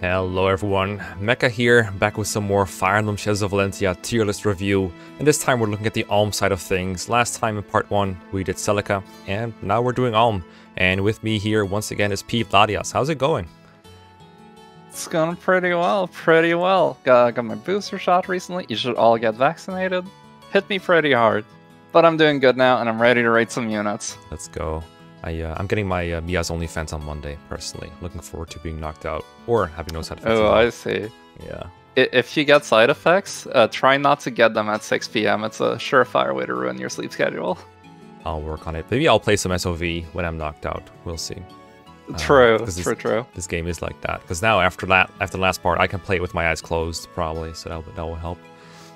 Hello everyone, Mekkah here, back with some more Fire Emblem Shadows of Valentia tier list review, and this time we're looking at the Alm side of things. Last time in part 1 we did Celica, and now we're doing Alm. And with me here once again is Peeved Latias. How's it going? It's going pretty well, pretty well. Got, got my booster shot recently, you should all get vaccinated. Hit me pretty hard, but I'm doing good now and I'm ready to raid some units. Let's go. I, uh, I'm getting my uh, Mia's OnlyFans on Monday, personally. Looking forward to being knocked out, or having no side effects. Oh, I see. Yeah. If you get side effects, uh, try not to get them at 6 p.m. It's a surefire way to ruin your sleep schedule. I'll work on it. Maybe I'll play some SOV when I'm knocked out. We'll see. True, 'cause true, true. This game is like that. Because now, after that, after the last part, I can play it with my eyes closed, probably. So that, will- that will help.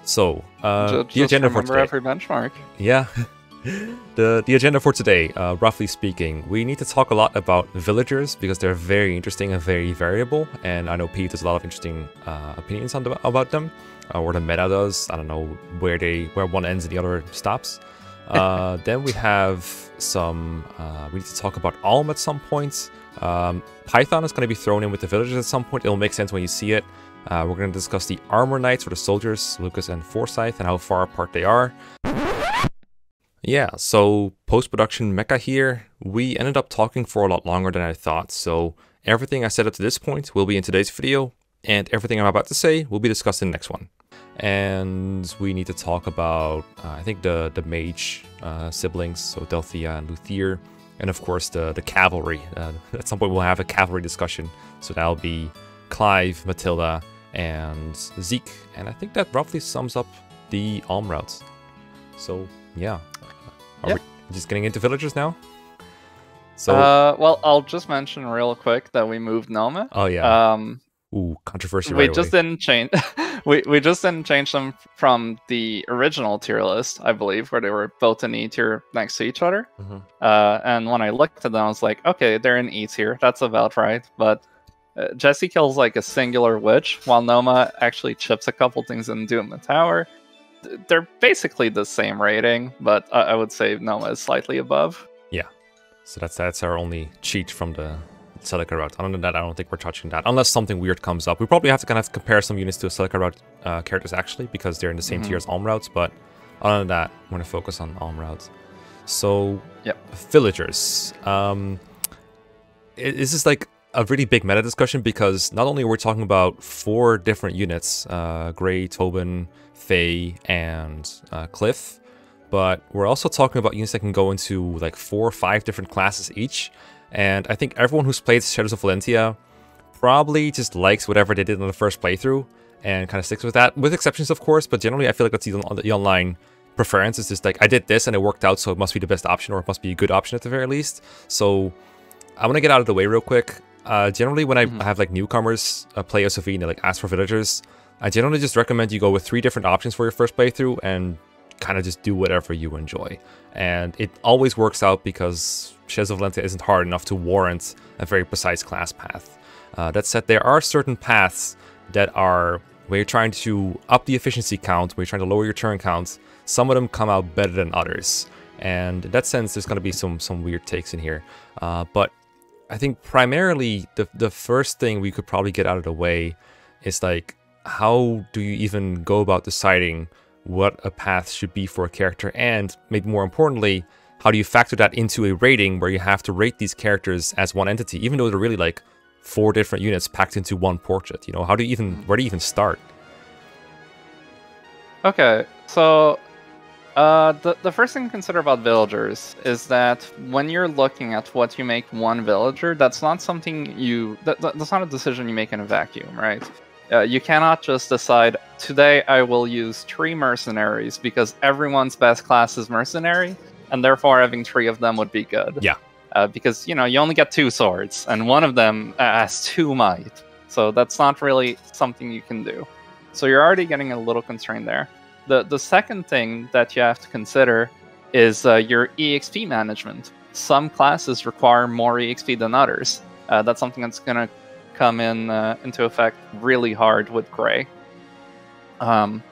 So, uh, Ju- the just agenda for today. every benchmark. Yeah. the the agenda for today, uh, roughly speaking, we need to talk a lot about villagers because they're very interesting and very variable. And I know Pete has a lot of interesting uh, opinions on the, about them, uh, or the meta does. I don't know where they where one ends and the other stops. Uh, then we have some. Uh, we need to talk about Alm at some point. Um, Python is going to be thrown in with the villagers at some point. It'll make sense when you see it. Uh, we're going to discuss the armor knights or the soldiers, Lukas and Forsyth, and how far apart they are. Yeah, so post production Mekkah here, we ended up talking for a lot longer than I thought. So everything I said up to this point will be in today's video, and everything I'm about to say will be discussed in the next one. And we need to talk about, uh, I think, the, the mage uh, siblings, so Delthea and Luthier, and of course the, the cavalry. Uh, at some point, we'll have a cavalry discussion. So that'll be Clive, Matilda, and Zeke. And I think that roughly sums up the Alm routes. So, yeah. Are Yeah. we just getting into villagers now? So, uh, well, I'll just mention real quick that we moved Nomah. oh yeah. Um, Ooh, controversy we right just away. didn't change we, we just didn't change them from the original tier list i believe where they were both in e tier next to each other Mhm. uh, and when i looked at them i was like okay they're in e tier that's about right but uh, jesse kills like a singular witch while Nomah actually chips a couple things in doom the tower they're basically the same rating but I, I would say Nomah is slightly above Yeah, So that's that's our only cheat from the Celica route. Other than that, I don't think we're touching that. Unless something weird comes up. We probably have to kind of compare some units to Celica route uh, characters actually, because they're in the same Mhm. tier as Alm routes. But other than that, we're gonna focus on Alm routes. So Yep. villagers. Um, i- this is like a really big meta discussion because not only are we talking about four different units, uh, Gray, Tobin, Faye, and uh, Cliff, but we're also talking about units that can go into like four or five different classes each. And I think everyone who's played Shadows of Valentia probably just likes whatever they did in the first playthrough and kind of sticks with that, with exceptions, of course. But generally, I feel like that's the, online preference. It's just like I did this and it worked out, so it must be the best option, or it must be a good option at the very least. So I want to get out of the way real quick. Uh, generally, when I Mhm. have like newcomers uh, play they like ask for villagers, I generally just recommend you go with three different options for your first playthrough and kind of just do whatever you enjoy. And it always works out because Shadows of Valentia isn't hard enough to warrant a very precise class path. Uh, that said, there are certain paths that are where you're trying to up the efficiency count, where you're trying to lower your turn count. Some of them come out better than others, and in that sense, there's going to be some some weird takes in here. Uh, but I think primarily the the first thing we could probably get out of the way is like how do you even go about deciding what a path should be for a character, and maybe more importantly, how do you factor that into a rating where you have to rate these characters as one entity, even though they're really like four different units packed into one portrait? You know, how do you even where do you even start? Okay, so uh, the, the first thing to consider about villagers is that when you're looking at what you make one villager, that's not something you that, that- that's not a decision you make in a vacuum, right? Uh, you cannot just decide today I will use three mercenaries because everyone's best class is mercenary, and therefore having three of them would be good. Yeah. Uh, because you know you only get two swords, and one of them has two might, so that's not really something you can do. So you're already getting a little constrained there. The the second thing that you have to consider is uh, your EXP management. Some classes require more EXP than others. Uh, that's something that's going to come in uh, into effect really hard with Gray. Um,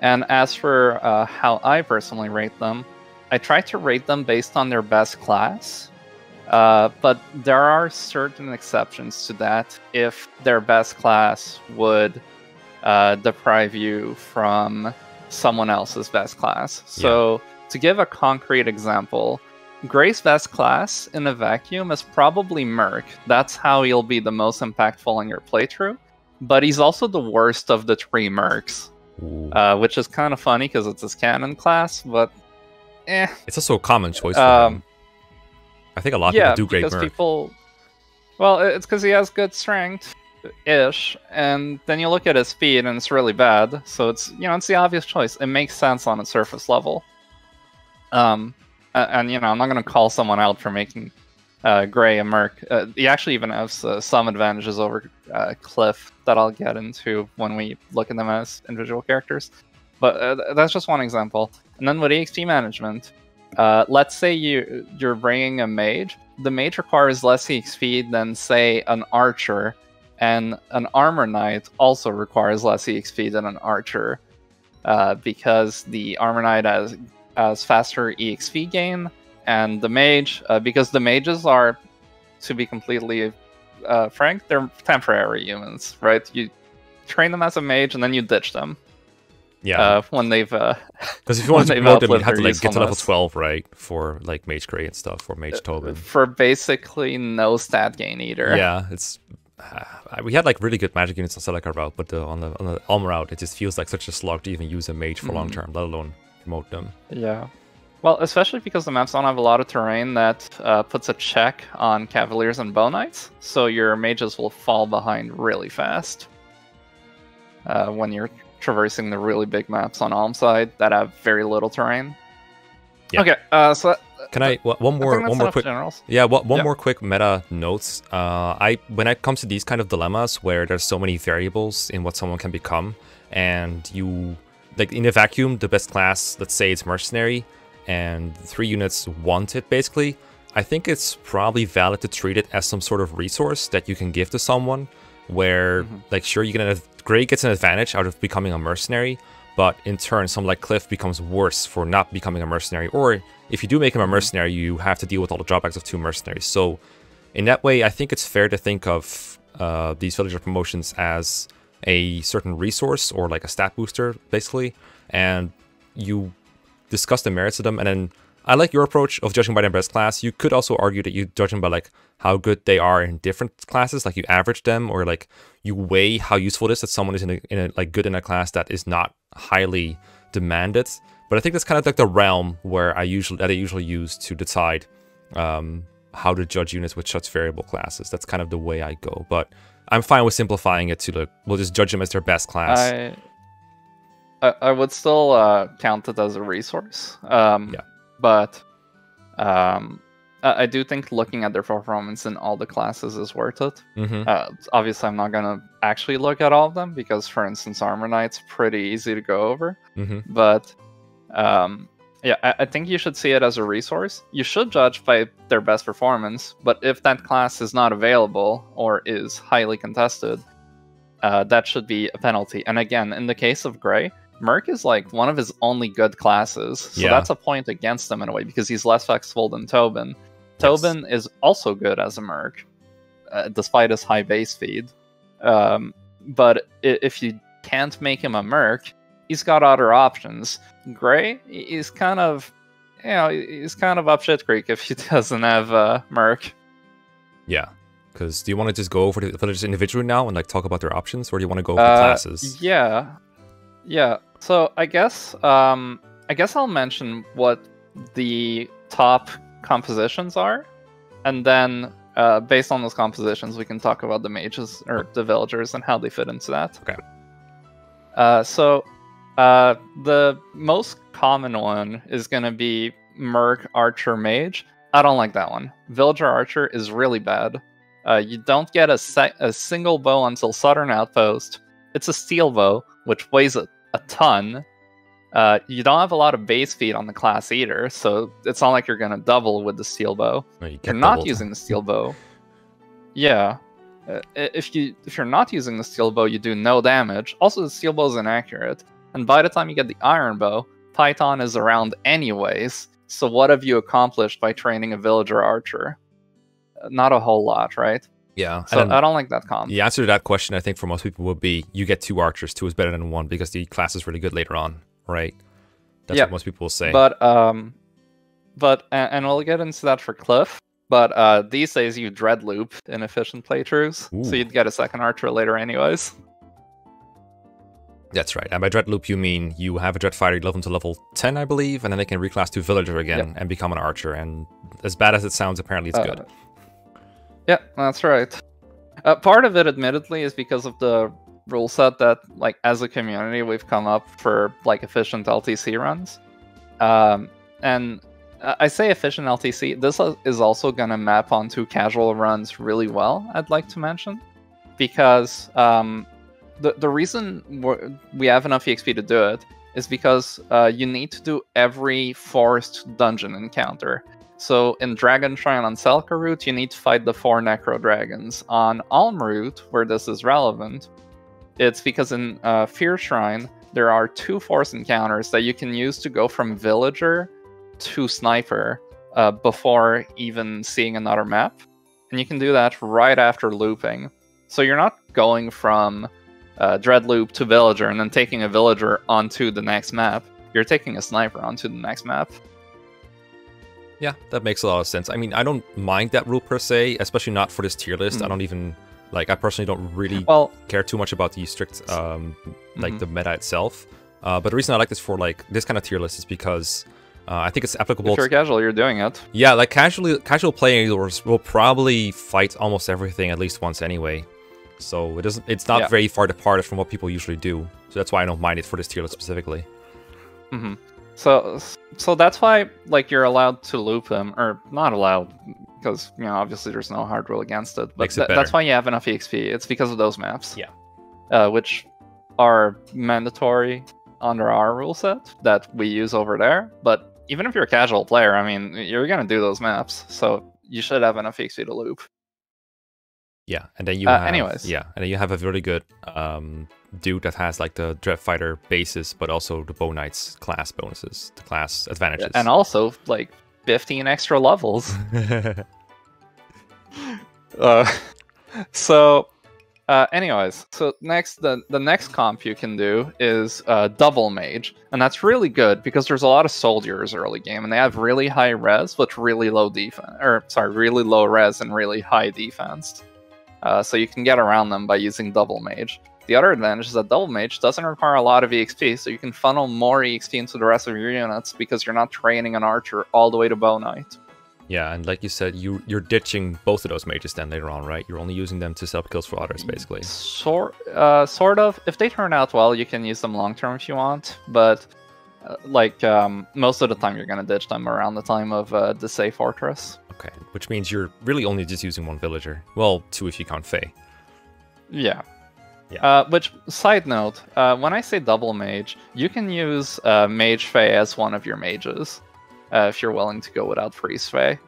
and as for uh, how I personally rate them, I try to rate them based on their best class, Uh, but there are certain exceptions to that if their best class would uh, deprive you from someone else's best class. So, to give a concrete example, Gray's best class in a vacuum is probably Merc. That's how he'll be the most impactful in your playthrough. But he's also the worst of the three Mercs, uh, which is kind of funny because it's his canon class, but eh. it's also a common choice for Um, him. I think a lot of yeah, people do great because Merc. people. Well, it's because he has good strength, ish, and then you look at his speed and it's really bad. So it's you know it's the obvious choice. It makes sense on a surface level. Um, a- and, you know I'm not gonna call someone out for making uh, Gray a Merc. Uh, he actually even has uh, some advantages over uh, Cliff that I'll get into when we look at them as individual characters. But uh, that's just one example. And then with EXP management, uh, let's say you you're bringing a mage. The mage requires less EXP than say an archer, and an armor knight also requires less EXP than an archer, uh, because the armor knight has has faster EXP gain, and the mage uh, because the mages are, to be completely uh, frank, they're temporary humans, right? You train them as a mage and then you ditch them Yeah, uh, when they've uh, because if you want to promote them, you have to like get to level twelve, right? For like Mage Gray and stuff, or Uh, Mage Tobin. for basically no stat gain either. Yeah, it's. Uh, we had like really good magic units on Celica route, but uh, on the on the Alma route, it just feels like such a slog to even use a mage for long Mhm. term, let alone promote them. Yeah. Well, especially because the maps don't have a lot of terrain that uh, puts a check on Cavaliers and Bow Knights, so your mages will fall behind really fast uh, when you're traversing the really big maps on Alm side that have very little terrain. Yeah. Okay, uh, so that, Can I one more that's one more quick generals. Yeah, one, one Yeah. more quick meta notes. Uh, I when it comes to these kind of dilemmas where there's so many variables in what someone can become, and you like in a vacuum, the best class, let's say it's mercenary, and three units want it basically. I think it's probably valid to treat it as some sort of resource that you can give to someone. Where Mhm. like sure you get an Gray gets an advantage out of becoming a mercenary, but in turn, someone like Cliff becomes worse for not becoming a mercenary. Or if you do make him a mercenary, you have to deal with all the drawbacks of two mercenaries. So, in that way, I think it's fair to think of uh, these villager promotions as a certain resource or like a stat booster, basically. And you discuss the merits of them. And then I like your approach of judging by their best class. You could also argue that you judge them by like how good they are in different classes, like you average them, or like you weigh how useful it is that someone is in a, in a like good in a class that is not highly demanded. But I think that's kind of like the realm where I usually that I usually use to decide um, how to judge units with such variable classes. That's kind of the way I go. But I'm fine with simplifying it to like we'll just judge them as their best class. I, I I would still uh, count it as a resource. Um, Yeah. But um, I, I do think looking at their performance in all the classes is worth it. hmm Uh, obviously, I'm not gonna actually look at all of them because, for instance, Armor Knight's pretty easy to go over. hmm But um, yeah, I, I think you should see it as a resource. You should judge by their best performance, but if that class is not available or is highly contested, uh, that should be a penalty. And again, in the case of Gray, Merc is like one of his only good classes, so Yeah. that's a point against him in a way because he's less flexible than Tobin. Tobin is also good as a Merc, uh, despite his high base speed. Um, but if you can't make him a Merc, he's got other options. Gray, is kind of, you know, he's kind of up shit creek if he doesn't have uh, Merc. Yeah. Because do you want to just go over the villagers individually now and like talk about their options, or do you want to go over Uh, classes? Yeah, yeah. So I guess, um, I guess I'll mention what the top compositions are, and then uh, based on those compositions, we can talk about the mages or the villagers and how they fit into that. Okay. Uh, so uh, the most common one is going to be Merc Archer Mage. I don't like that one. Villager Archer is really bad. Uh, you don't get a, a single bow until Southern Outpost. It's a steel bow, which weighs a, a ton. Uh, you don't have a lot of base speed on the class either, so it's not like you're going to double with the steel bow No, you you're get not using the steel bow. Yeah, uh, if you if you're not using the steel bow, you do no damage. Also, the steel bow is inaccurate, and by the time you get the iron bow, Python is around anyways. So what have you accomplished by training a villager archer? not a whole lot, right? Yeah. So and then I don't like that comp. the answer to that question, I think, for most people would be you get two archers. Two is better than one because the class is really good later on, right? That's Yeah. what most people will say. But um, but and, and we'll get into that for Cliff. But uh, these days you dread loop in efficient playthroughs, Ooh. so you'd get a second archer later anyways. That's right. And by Dread Loop, you mean you have a Dread Fighter, you level them to level 10, I believe, and then they can reclass to Villager again and become an Archer. And as bad as it sounds, apparently it's Uh, good. Yeah, that's right. Uh, part of it, admittedly, is because of the rule set that, like, as a community, we've come up for like efficient LTC runs. Um, and I say efficient LTC. This is- is also gonna map onto casual runs really well. I'd like to mention because um, the the reason we have enough EXP to do it is because uh, you need to do every forest dungeon encounter. So in Dragon Shrine on Celica route, you need to fight the four Necro Dragons. On Alm route, where this is relevant, it's because in uh, Fear Shrine, there are two force encounters that you can use to go from Villager to Sniper uh, before even seeing another map. And you can do that right after looping. So you're not going from uh, Dread Loop to Villager and then taking a Villager onto the next map. You're taking a Sniper onto the next map. Yeah, that makes a lot of sense. I mean, I don't mind that rule per se, especially not for this tier list. I Mm. don't even, like, I personally don't really Well, care too much about the strict, um, like, Mhm. the meta itself. Uh, but the reason I like this for, like, this kind of tier list is because uh, I think it's applicable if you're casual, you're doing it. Yeah, like casually casual players will probably fight almost everything at least once anyway. So it doesn't it's not Yeah. very far departed from what people usually do. So that's why I don't mind it for this tier list specifically. hmm So, so that's why like you're allowed to loop them, or not allowed, because you know obviously there's no hard rule against it. But it tha- that's why you have enough EXP. It's because of those maps. Yeah. Uh, which are mandatory under our rule set that we use over there. But even if you're a casual player, I mean, you're gonna do those maps, so you should have enough EXP to loop. Yeah, and then you Uh, have anyways. yeah, and then you have a really good um dude that has like the Dread Fighter basis, but also the Bow Knights class bonuses, the class advantages. And also like 15 extra levels. Uh, so, uh, anyways, so next the the next comp you can do is uh, double mage, and that's really good because there's a lot of soldiers early game, and they have really high res but really low defense, or sorry, really low res and really high defense. Uh, so you can get around them by using double mage. The other advantage is that double mage doesn't require a lot of EXP, so you can funnel more EXP into the rest of your units because you're not training an archer all the way to bow knight. yeah, and like you said, you you're ditching both of those mages then later on, right? You're only using them to up kills for others, basically. Sort, uh, sort of. If they turn out well, you can use them long term if you want. But like um, most of the time, you're gonna ditch them around the time of uh, the Say Fortress. Okay, which means you're really only just using one villager. Well, two if you count Faye. Yeah. Yeah. Uh, which side note, uh, when I say double mage, you can use uh, Mage Faye as one of your mages, uh, if you're willing to go without Priest Faye.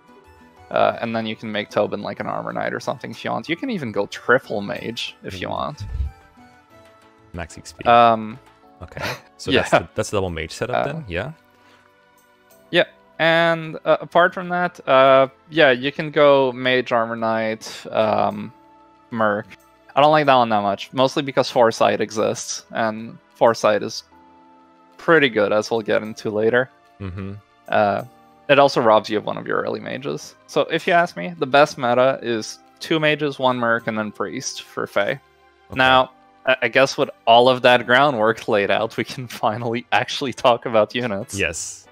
Uh, and then you can make Tobin like an Armor Knight or something if you want. You can even go triple mage if you Mhm. want. Max XP. Um, okay, so yeah. that's the, that's the double mage setup Uh, then. Yeah. Yeah, and uh, apart from that, uh, yeah, you can go Mage, Armor Knight, um, Merc. I don't like that one that much, mostly because Forsyth exists, and Forsyth is pretty good, as we'll get into later. Mm-hmm. Uh, it also robs you of one of your early mages. So if you ask me, the best meta is two mages, one Merc, and then Priest for Faye. Now, I guess with all of that groundwork laid out, we can finally actually talk about units. Yes.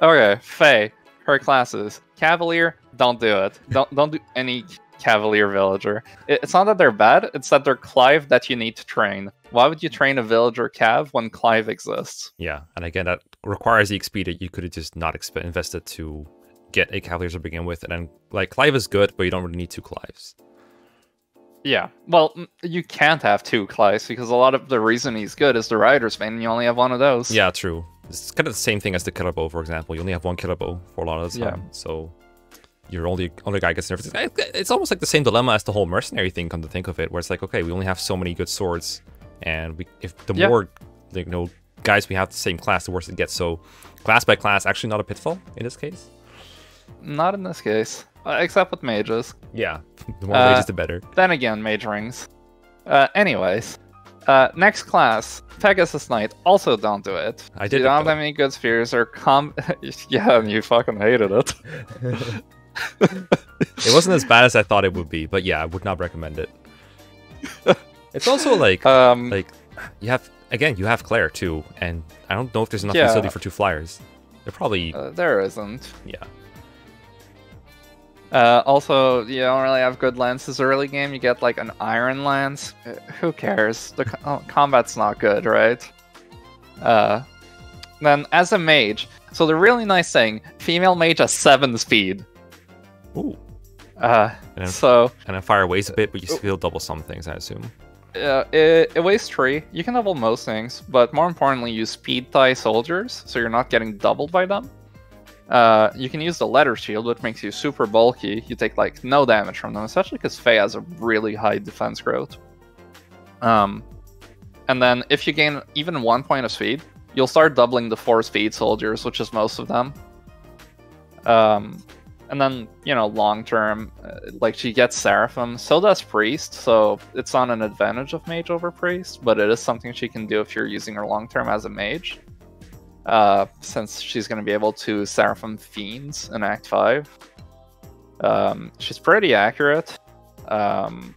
Okay, Faye, her classes. Cavalier, don't do it. Don't don't do any Cavalier villager. It's not that they're bad, it's that they're Clive that you need to train. Why would you train a villager Cav when Clive exists? Yeah, and again, that requires the XP that you could have just not invested to get a Cavalier to begin with, and then like Clive is good, but you don't really need two Clives. Yeah. Well, you can't have two Clives because a lot of the reason he's good is the Rider's Vein, and you only have one of those. Yeah, true. It's kind of the same thing as the killer bow, for example. You only have one killer bow for a lot of the Yeah. time, so your only only guy gets nervous. It's- eh, It's almost like the same dilemma as the whole mercenary thing. Come to think of it, where it's like, okay, we only have so many good swords, and we if the Yeah. more like, you know guys we have the same class, the worse it gets. So class by class, actually not a pitfall in this case. Not in this case. Uh, except with mages. Yeah, the more Uh, mages, the better. Then again, mage rings. Uh, anyways, uh, next class, Pegasus Knight. Also, don't do it. I did. You don't have any good spheres or com. yeah, and you fucking hated it. It wasn't as bad as I thought it would be, but yeah, I would not recommend it. it's also like Um, like you have again you have Claire too, and I don't know if there's enough Yeah. utility for two flyers. They're probably uh, there isn't. yeah. Uh, also, you don't really have good lances early game. You get like an iron lance. Uh, who cares? The co- oh, combat's not good, right? Uh, then as a mage, so the really nice thing, female mage has seven speed. Ooh, Uh, And then- so and then fire weighs a bit, but you Oh. still double some things, I assume. uh, it, it weighs three. You can double most things, but more importantly, you speed tie soldiers, so you're not getting doubled by them. Uh, you can use the leather shield, which makes you super bulky. You take like no damage from them, especially because Faye has a really high defense growth. Um, and then if you gain even one point of speed, you'll start doubling the four speed soldiers, which is most of them. Um, and then you know, long term, uh, like she gets Seraphim, so does Priest. So it's not an advantage of Mage over Priest, but it is something she can do if you're using her long term as a Mage. Uh, since she's going to be able to Seraphim Fiends in Act 5. Um, she's pretty accurate. Um,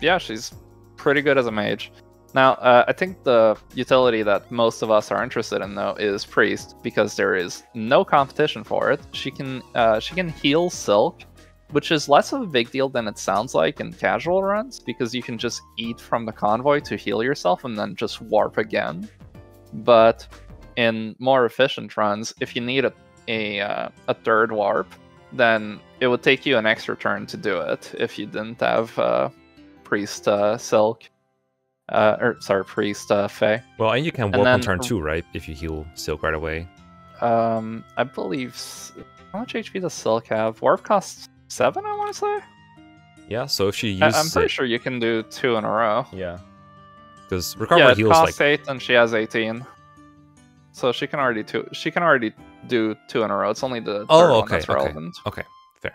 yeah, she's pretty good as a mage. Now, uh, I think the utility that most of us are interested in, though, is Priest because there is no competition for it. She can uh, she can heal Silque, which is less of a big deal than it sounds like in casual runs because you can just eat from the convoy to heal yourself and then just warp again. But in more efficient runs, if you need a a, uh, a third warp, then it would take you an extra turn to do it if you didn't have uh, Priest uh, Silque. Uh, or sorry, Priest uh, Faye. Well, and you can warp on turn two, right? If you heal Silque right away. Um, I believe. How much HP does Silque have? Warp costs seven. I want to say. Yeah, so if she I- uses I'm pretty it, sure you can do two in a row. yeah, because recover yeah, it heals costs like eight, and she has eighteen. So she can already two. She can already do two in a row. It's only the third Oh, one okay, that's okay. relevant. okay, fair.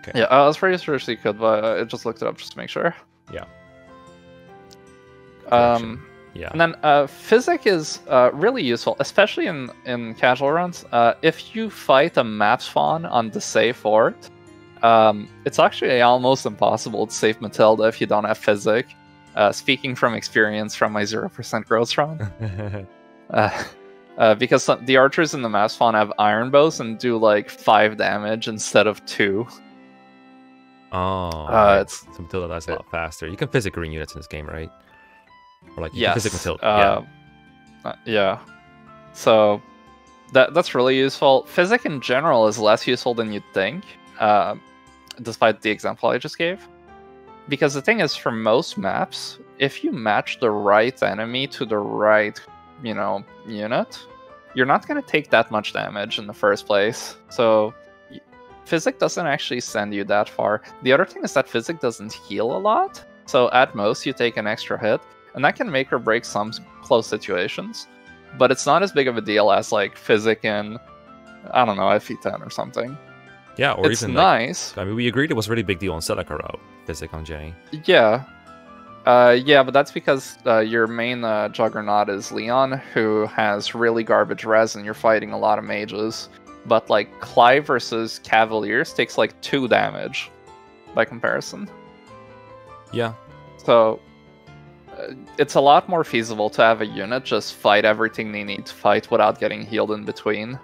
Okay. Yeah, I was pretty sure she could, but I just looked it up just to make sure. Yeah. Um, Yeah, and then uh, physic is uh, really useful, especially in in casual runs. Uh, if you fight a map spawn on the safe fort, um, it's actually almost impossible to save Matilda if you don't have physic. Uh, speaking from experience from my zero percent growth run, uh, uh, because some, the archers in the mass spawn have iron bows and do like five damage instead of two. oh, Uh, it's so Matilda dies a lot faster. You can physic green units in this game, right? Or like you yes, physic Matilda. uh, uh, yeah. So that that's really useful. Physic in general is less useful than you'd think, uh, despite the example I just gave. Because the thing is, for most maps, if you match the right enemy to the right, you know, unit, you're not going to take that much damage in the first place. So physic doesn't actually send you that far. The other thing is that physic doesn't heal a lot. So at most, you take an extra hit, and that can make or break some close situations. But it's not as big of a deal as like physic in, I don't know, FE10 or something. yeah, or it's even like, nice. I mean, we agreed it was a really big deal on Celica route. Physic on Jenny. Yeah. Uh, yeah, but that's because uh, your main uh, juggernaut is Leon, who has really garbage res, and you're fighting a lot of mages. But like Clive versus Cavaliers takes like two damage by comparison. Yeah, So uh, it's a lot more feasible to have a unit just fight everything they need to fight without getting healed in between.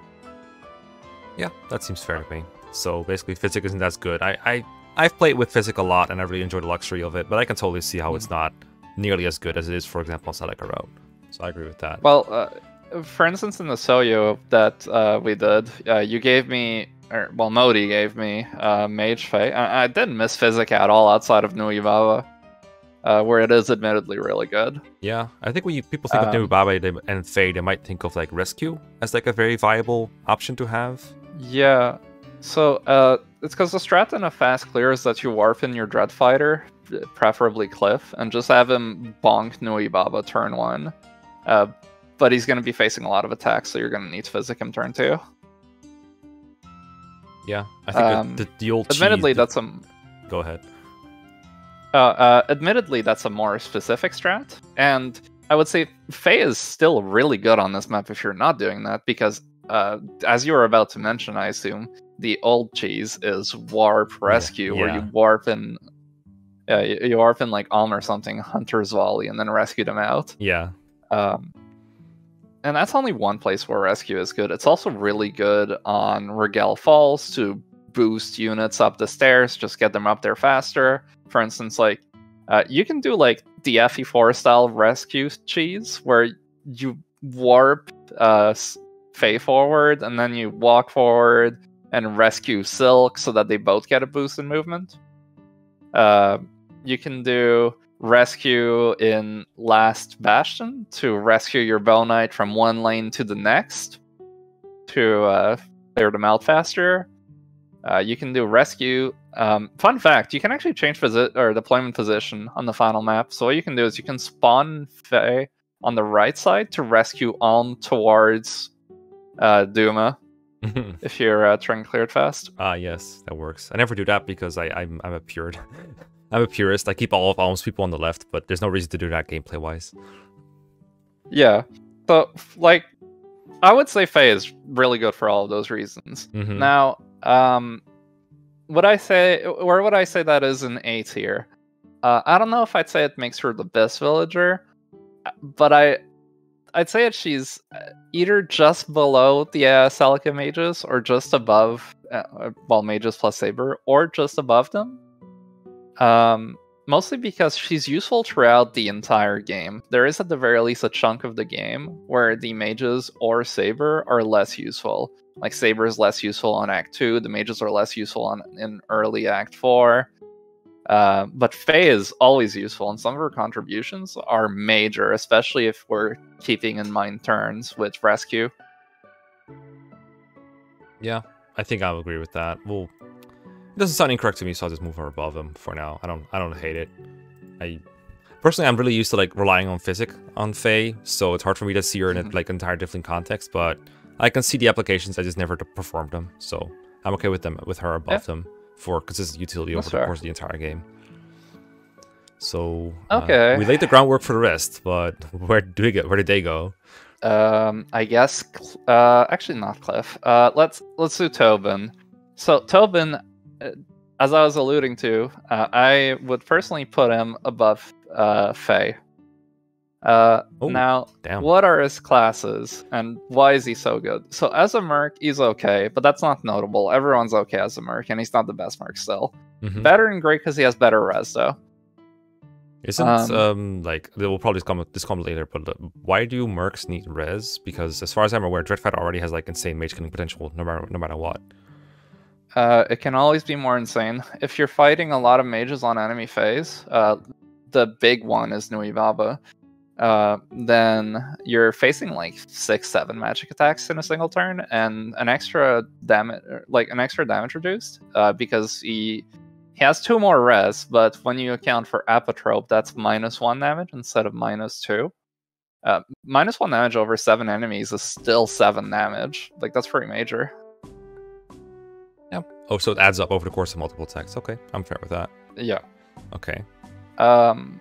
yeah, that seems fair to me. So basically, physic isn't as good. I, I, I've played with physic a lot, and I really enjoy the luxury of it. But I can totally see how it's not nearly as good as it is, for example, on Celica Road. So I agree with that. Well, uh, for instance, in the Soyo that uh, we did, uh, you gave me, or well, Modi gave me uh, Mage Faye. I, I didn't miss Physic at all outside of Nuibaba, uh, where it is admittedly really good. Yeah, I think when you, people think Um, of Nuibaba and Faye, they might think of like Rescue as like a very viable option to have. Yeah. So uh, it's because the strat in a fast clear is that you warp in your Dread Fighter, preferably Cliff, and just have him bonk Nuibaba turn one. Uh, but he's going to be facing a lot of attacks, so you're going to need to physic him turn two. Yeah, I think Um, the, the, old Admittedly, the- that's a go ahead. uh, uh, admittedly that's a more specific strat, and I would say Faye is still really good on this map if you're not doing that because, uh, as you were about to mention, I assume the old cheese is warp rescue where you warp in. Yeah, you, warp in like Alm or something, Hunter's Volley, and then rescue them out. Yeah, Um, and that's only one place where rescue is good. It's also really good on Rigel Falls to boost units up the stairs, just get them up there faster. For instance, like uh, you can do like the FE4 style rescue cheese where you warp uh, Faye forward and then you walk forward and rescue Silque so that they both get a boost in movement. Uh, you can do rescue in Last Bastion to rescue your Bow Knight from one lane to the next to uh, clear them out faster. Uh, you can do rescue. Um, fun fact: you can actually change or deployment position on the final map. So what you can do is you can spawn Faye on the right side to rescue Alm towards uh, Duma if you're uh, trying to clear it fast. ah yes, that works. I never do that because I I'm I'm a pure I'm a purist. I keep all of Alm's people on the left, but there's no reason to do that gameplay wise. Yeah. So like, I would say Faye is really good for all of those reasons. Mhm. Now, um, would I say where would I say that is an A tier? Uh, I don't know if I'd say it makes her the best villager, uh, but I, I'd say that she's uh, either just below the uh, Celica mages or just above, uh, uh, well, mages plus saber, or just above them. Um, mostly because she's useful throughout the entire game. There is at the very least a chunk of the game where the mages or saber are less useful. Like saber is less useful on Act Two, the mages are less useful on in early Act Four. Uh, but Faye is always useful, and some of her contributions are major, especially if we're keeping in mind turns with rescue. Yeah, I think I'll agree with that. Well, it doesn't sound incorrect to me, so I'll just move her above him for now. I don't I don't hate it. I personally I'm really used to like relying on physic on Faye, so it's hard for me to see her in a Mhm. like entire different context, but I can see the applications, I just never performed them. So I'm okay with them with her above them for consistent utility That's over the course of the entire game. So uh, Okay. we laid the groundwork for the rest, but where do we get? Where did they go? Um, I guess. Uh, actually, not Cliff. Uh, let's let's do Tobin. So Tobin, uh, as I was alluding to, uh, I would personally put him above uh, Faye. Uh, Oh, now, Damn. what are his classes and why is he so good? So as a merc, he's okay, but that's not notable. Everyone's okay as a merc, and he's not the best merc still. Mhm. Better and great because he has better res though. Isn't Um, um, like they will probably come this come later, but uh, why do mercs need res? Because as far as I'm aware, Dreadfighter already has like insane mage killing potential no matter no matter what. Uh, it can always be more insane. If you're fighting a lot of mages on enemy phase, uh, the big one is Nuibaba, uh, then you're facing like six, seven magic attacks in a single turn, and an extra damage, like an extra damage reduced, uh, because he he has two more res, but when you account for apotrope, that's minus one damage instead of minus two. Uh, minus one damage over seven enemies is still seven damage. Like that's pretty major. Yep. Oh, so it adds up over the course of multiple attacks. Okay, I'm fair with that. Yeah. Okay. Um,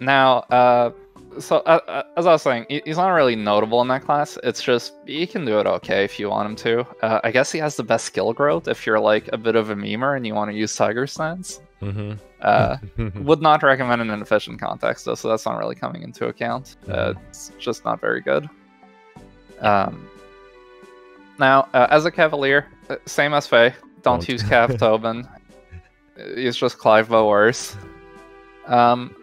now, uh, so uh, uh, as I was saying, he's not really notable in that class. It's just he can do it okay if you want him to. Uh, I guess he has the best skill growth if you're like a bit of a memer and you want to use Tiger Stance. Mm-hmm. Uh, would not recommend in an efficient context though, so that's not really coming into account. Uh, Mhm. it's just not very good. Um, now, uh, as a Cavalier, uh, same as Faye, don't, Don't. use Cav Tobin. He's just Clive but worse. Um,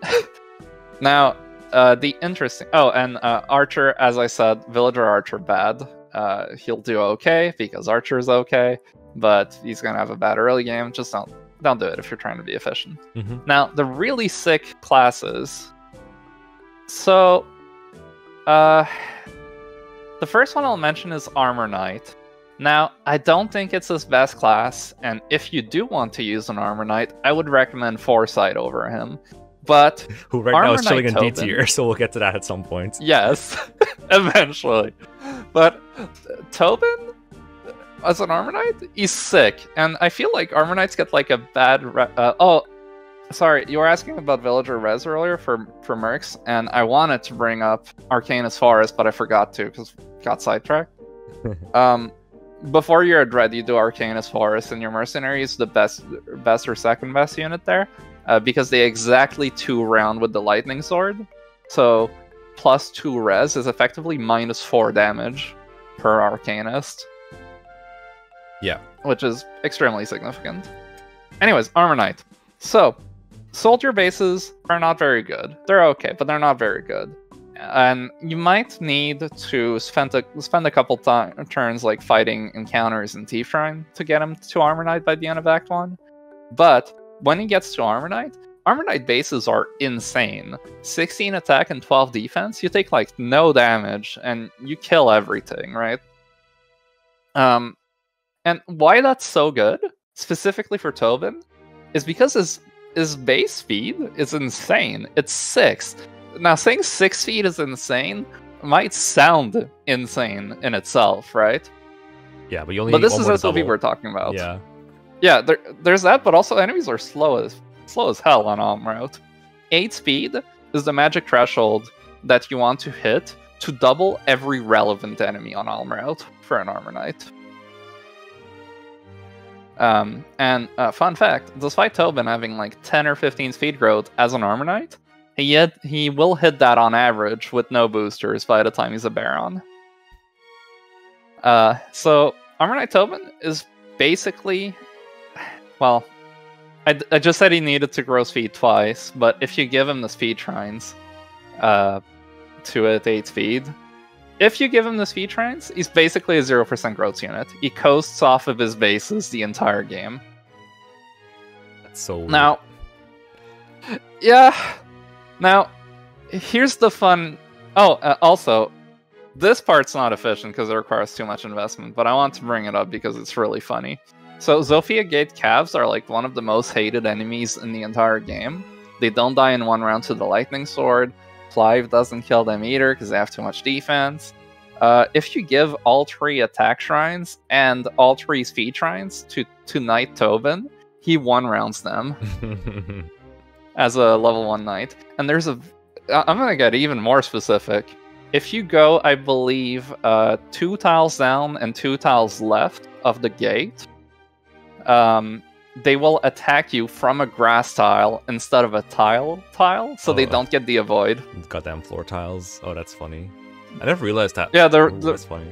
now, uh, the interesting. Oh, and uh, Archer, as I said, Villager Archer bad. Uh, he'll do okay because Archer's okay, but he's gonna have a bad early game. Just don't don't do it if you're trying to be efficient. hmm Now, the really sick classes. So, uh, the first one I'll mention is Armor Knight. Now, I don't think it's his best class, and if you do want to use an Armor Knight, I would recommend Forsyth over him. But Who right now is chilling in D tier, so we'll get to that at some point. yes, eventually. But uh, Tobin, as an Armor Knight, he's sick, and I feel like Armor Knights get like a bad. Re- uh, oh, sorry, you were asking about Villager Res earlier for for Mercs, and I wanted to bring up Arcane Arcanus Forest, but I forgot to because got sidetracked. um, before you're a dread, you do Arcanus Forest, and your mercenary is the best, best or second best unit there, uh, because they exactly two round with the lightning sword. So plus two res is effectively minus four damage per Arcanist. Yeah. Which is extremely significant. Anyways, Armor Knight. So, soldier bases are not very good. They're okay, but they're not very good. And you might need to spend a, spend a couple turns like fighting encounters in Thief Shrine to get him to Armor Knight by the end of Act 1. But when he gets to Armor Knight, Armor Knight bases are insane. 16 attack and 12 defense, you take like no damage and you kill everything, right? Um, and why that's so good, specifically for Tobin, is because his his base speed is insane. It's six. Now saying six feet is insane might sound insane in itself, right? Yeah, but you only. But this is SoV we're talking about. Yeah. Yeah, there, there's that, but also enemies are slow as slow as hell on Alm Route. Eight speed is the magic threshold that you want to hit to double every relevant enemy on Alm Route for an Armor Knight. Um, and uh, fun fact, despite Tobin having like 10 or 15 speed growth as an Armor Knight, he, he will hit that on average with no boosters by the time he's a Baron. Uh, so Armor Knight Tobin is basically, well, I, I just said he needed to grow speed twice, but if you give him the speed shrines, uh, to it 8 speed, if you give him the speed shrines, he's basically a 0% growth unit. He coasts off of his bases the entire game. That's so weird. Now, yeah. Now, here's the fun. Oh, uh, also, this part's not efficient because it requires too much investment, but I want to bring it up because it's really funny. So, Zofia Gate Cavs are like one of the most hated enemies in the entire game. They don't die in one round to the Lightning Sword. Clive doesn't kill them either because they have too much defense. Uh, if you give all three attack shrines and all three speed shrines to, to Knight Tobin, he one rounds them as a level one knight. And there's a. I'm gonna get even more specific. If you go, I believe, uh, two tiles down and two tiles left of the gate, um, they will attack you from a grass tile instead of a tile tile, so Oh. they don't get the avoid. Goddamn floor tiles. Oh, that's funny. I never realized that. Yeah, the, Ooh, the that's funny.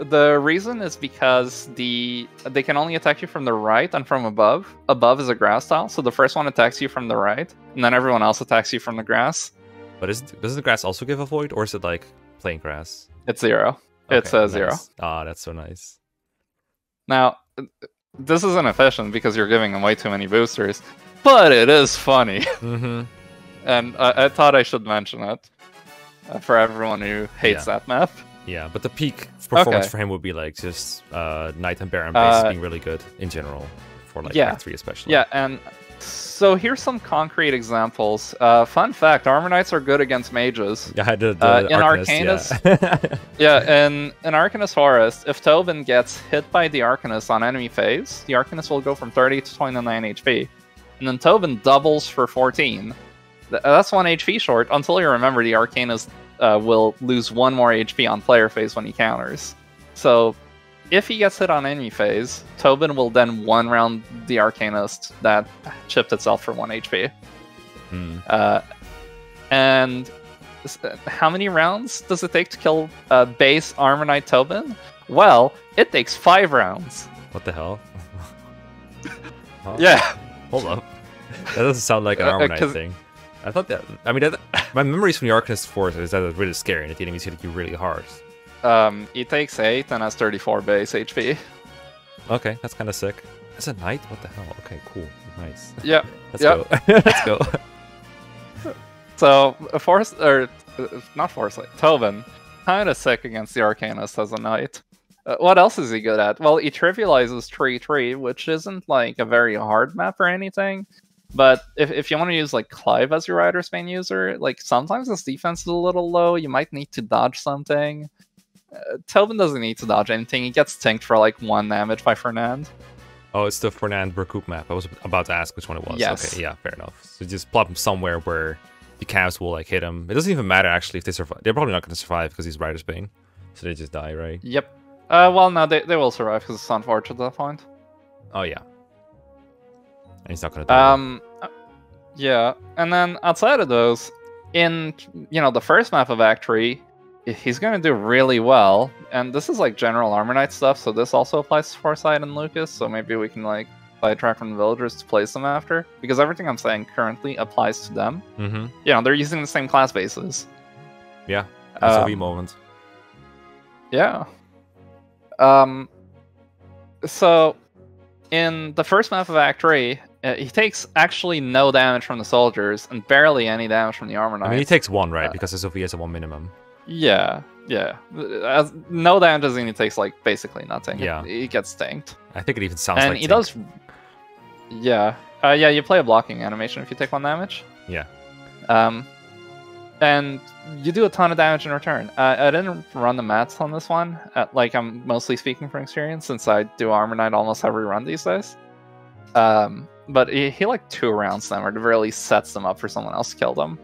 the reason is because the they can only attack you from the right and from above. Above is a grass tile, so the first one attacks you from the right, and then everyone else attacks you from the grass. But is does the grass also give a void, or is it like plain grass? It's zero. It's Okay, a zero. nice. Ah, that's so nice. Now, this isn't efficient because you're giving them way too many boosters, but it is funny. Mm-hmm. and I, I thought I should mention it uh, for everyone who hates that map. Yeah, but the peak performance Okay. for him would be like just uh, Knight and Baron base Uh, being really good in general for like yeah. three especially. Yeah, and so here's some concrete examples. Uh, fun fact: Armor Knights are good against mages. Yeah, I had the, the Uh, in Arcanist, yeah. Yeah, in in Arcanist Forest, if Tobin gets hit by the Arcanist on enemy phase, the Arcanist will go from 30 to 29 HP, and then Tobin doubles for 14. That's one HP short until you remember the Arcanist uh, will lose one more HP on player phase when he counters. So, if he gets hit on any phase, Tobin will then one round the Arcanist that chipped itself for one HP. Hmm. Uh, and uh, how many rounds does it take to kill uh, base Armor Knight Tobin? Well, it takes five rounds. What the hell? Huh? Yeah. Hold up. That doesn't sound like an Uh, uh, Armor Knight 'cause- thing. I thought that. I mean, that, my memories from the Arcanist Force is that it's really scary and that the enemies hit you really hard. Um, it takes eight and has 34 base HP. Okay, that's kind of sick. That's a knight? What the hell? Okay, cool. Nice. Yeah. Let's Yep. go. Let's go. So, uh, Force or uh, not Forsyth, Tobin, kind of sick against the Arcanist as a knight. Uh, what else is he good at? Well, he trivializes Tree Tree, which isn't like a very hard map or anything. But if, if you want to use like Clive as your Rider's Bane user, like sometimes his defense is a little low. You might need to dodge something. Uh, Tobin doesn't need to dodge anything. He gets tanked for like one damage by Fernand. Oh, it's the Fernand Recoup map. I was about to ask which one it was. Yes. Okay, yeah, fair enough. So just plop him somewhere where the calves will like hit him. It doesn't even matter actually if they survive. They're probably not going to survive because he's Rider's Bane. So they just die, right? Yep. Uh, well, no, they, they will survive because it's Unforged at that point. Oh yeah. And he's not going to die. Um, uh, yeah, and then outside of those, in you know the first map of Act Three, he's going to do really well. And this is like general Armor Knight stuff, so this also applies to Forsyth and Lukas. So maybe we can like sidetrack from the villagers to place them after, because everything I'm saying currently applies to them. mm-hmm. You know, they're using the same class bases. Yeah. That's a Um, moment. Yeah. Um. So, in the first map of Act Three, uh, he takes actually no damage from the soldiers and barely any damage from the armor I mean, he takes one, right? uh, because his OV is a one minimum. Yeah, yeah. As, no damage as in he takes like basically nothing. Yeah. he gets tanked, I think it even sounds and like he Tink. does. Yeah, uh, yeah. You play a blocking animation if you take one damage. Yeah. Um, and you do a ton of damage in return. Uh, I didn't run the mats on this one. Uh, like I'm mostly speaking from experience since I do Armor Knight almost every run these days. Um, but he, he like two rounds them, or really sets them up for someone else to kill them.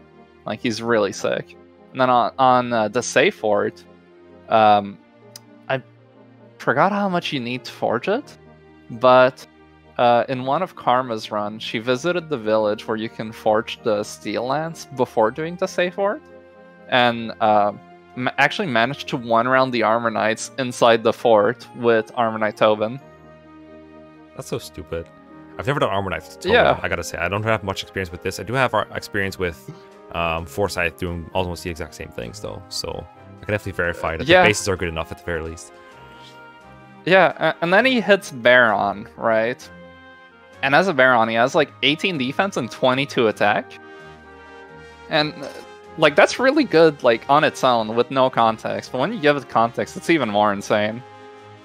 Like he's really sick. And then on on uh, the save fort, um, I forgot how much you need to forge it, but uh, in one of Karma's run, she visited the village where you can forge the steel lance before doing the safe fort, and uh, ma- actually managed to one round the armor knights inside the fort with armor knight Tobin. That's so stupid. I've never done Armor Knights. Totally, Yeah. I gotta say, I don't have much experience with this. I do have our experience with um, Forsyth doing almost the exact same things, though. So I can definitely verify that Yeah. the bases are good enough at the very least. Yeah, and then he hits Baron, right? And as a Baron, he has like 18 defense and 22 attack. And uh, like that's really good, like on its own with no context. But when you give it context, it's even more insane.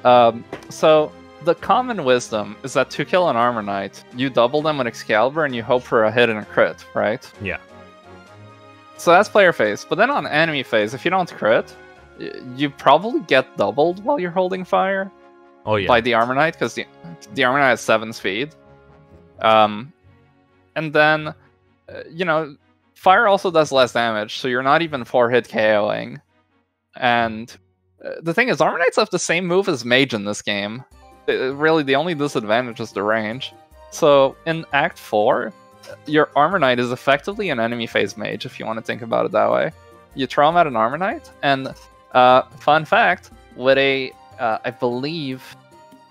Um, so the common wisdom is that to kill an armor knight, you double them with Excalibur and you hope for a hit and a crit, right? Yeah. So that's player phase. But then on enemy phase, if you don't crit, you probably get doubled while you're holding fire Oh yeah. by the armor knight because the the armor knight has seven speed. Um, and then uh, you know, fire also does less damage, so you're not even four hit KOing. And uh, the thing is, armor knights have the same move as mage in this game. Uh, really, the only disadvantage is the range. So in Act Four, your armor knight is effectively an enemy phase mage if you want to think about it that way. You throw him at an armor knight, and uh, fun fact, with a uh, I believe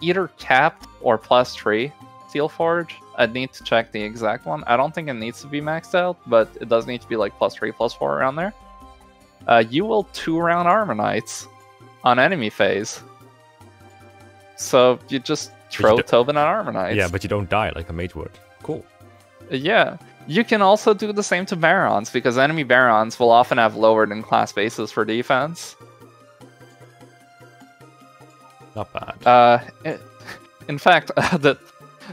either capped or plus three steel forge. I'd need to check the exact one. I don't think it needs to be maxed out, but it does need to be like plus three, plus four around there. Uh, you will two round armor knights on enemy phase. So you just throw Tobin at armor knights. yeah, but you don't die like a mage would. Cool. Yeah. You can also do the same to Barons because enemy Barons will often have lower than class bases for defense. Not bad. Uh, in fact, uh, the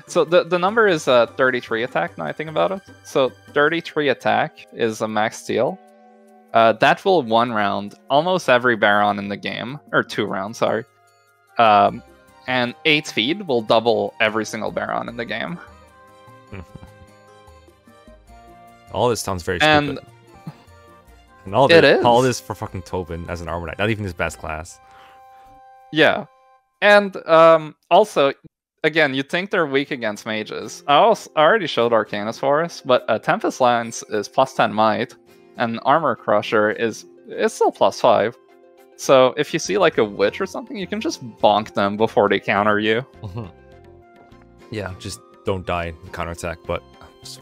so the the number is uh 33 attack. Now I think about it. So 33 attack is a max steal. Uh, that will one round almost every Baron in the game, or two rounds, sorry. Um, and eight speed will double every single Baron in the game. All this sounds very and- stupid. And all It this, all this for fucking Tobin as an armor knight, not even his best class. Yeah, and um, also, again, you'd think they're weak against mages. I, also, I already showed Arcanist Forest, but uh, Tempest Lance is plus ten might, and Armor Crusher is is still plus five. So if you see like a witch or something, you can just bonk them before they counter you. Yeah, just don't die in counterattack. But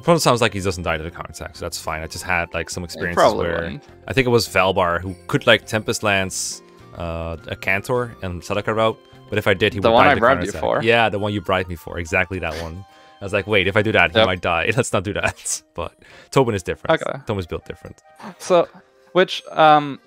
from it sounds like he doesn't die to the counterattack, so that's fine. I just had like some experiences probably where wouldn't. I think it was Valbar who could like Tempest Lance uh, a Cantor and Celica route. But if I did, he The would one die I to bribed you for. Yeah, the one you bribed me for. Exactly that one. I was like, wait, if I do that, he might die. Let's not do that. But Tobin is different. Okay. Tobin's built different. So, which um,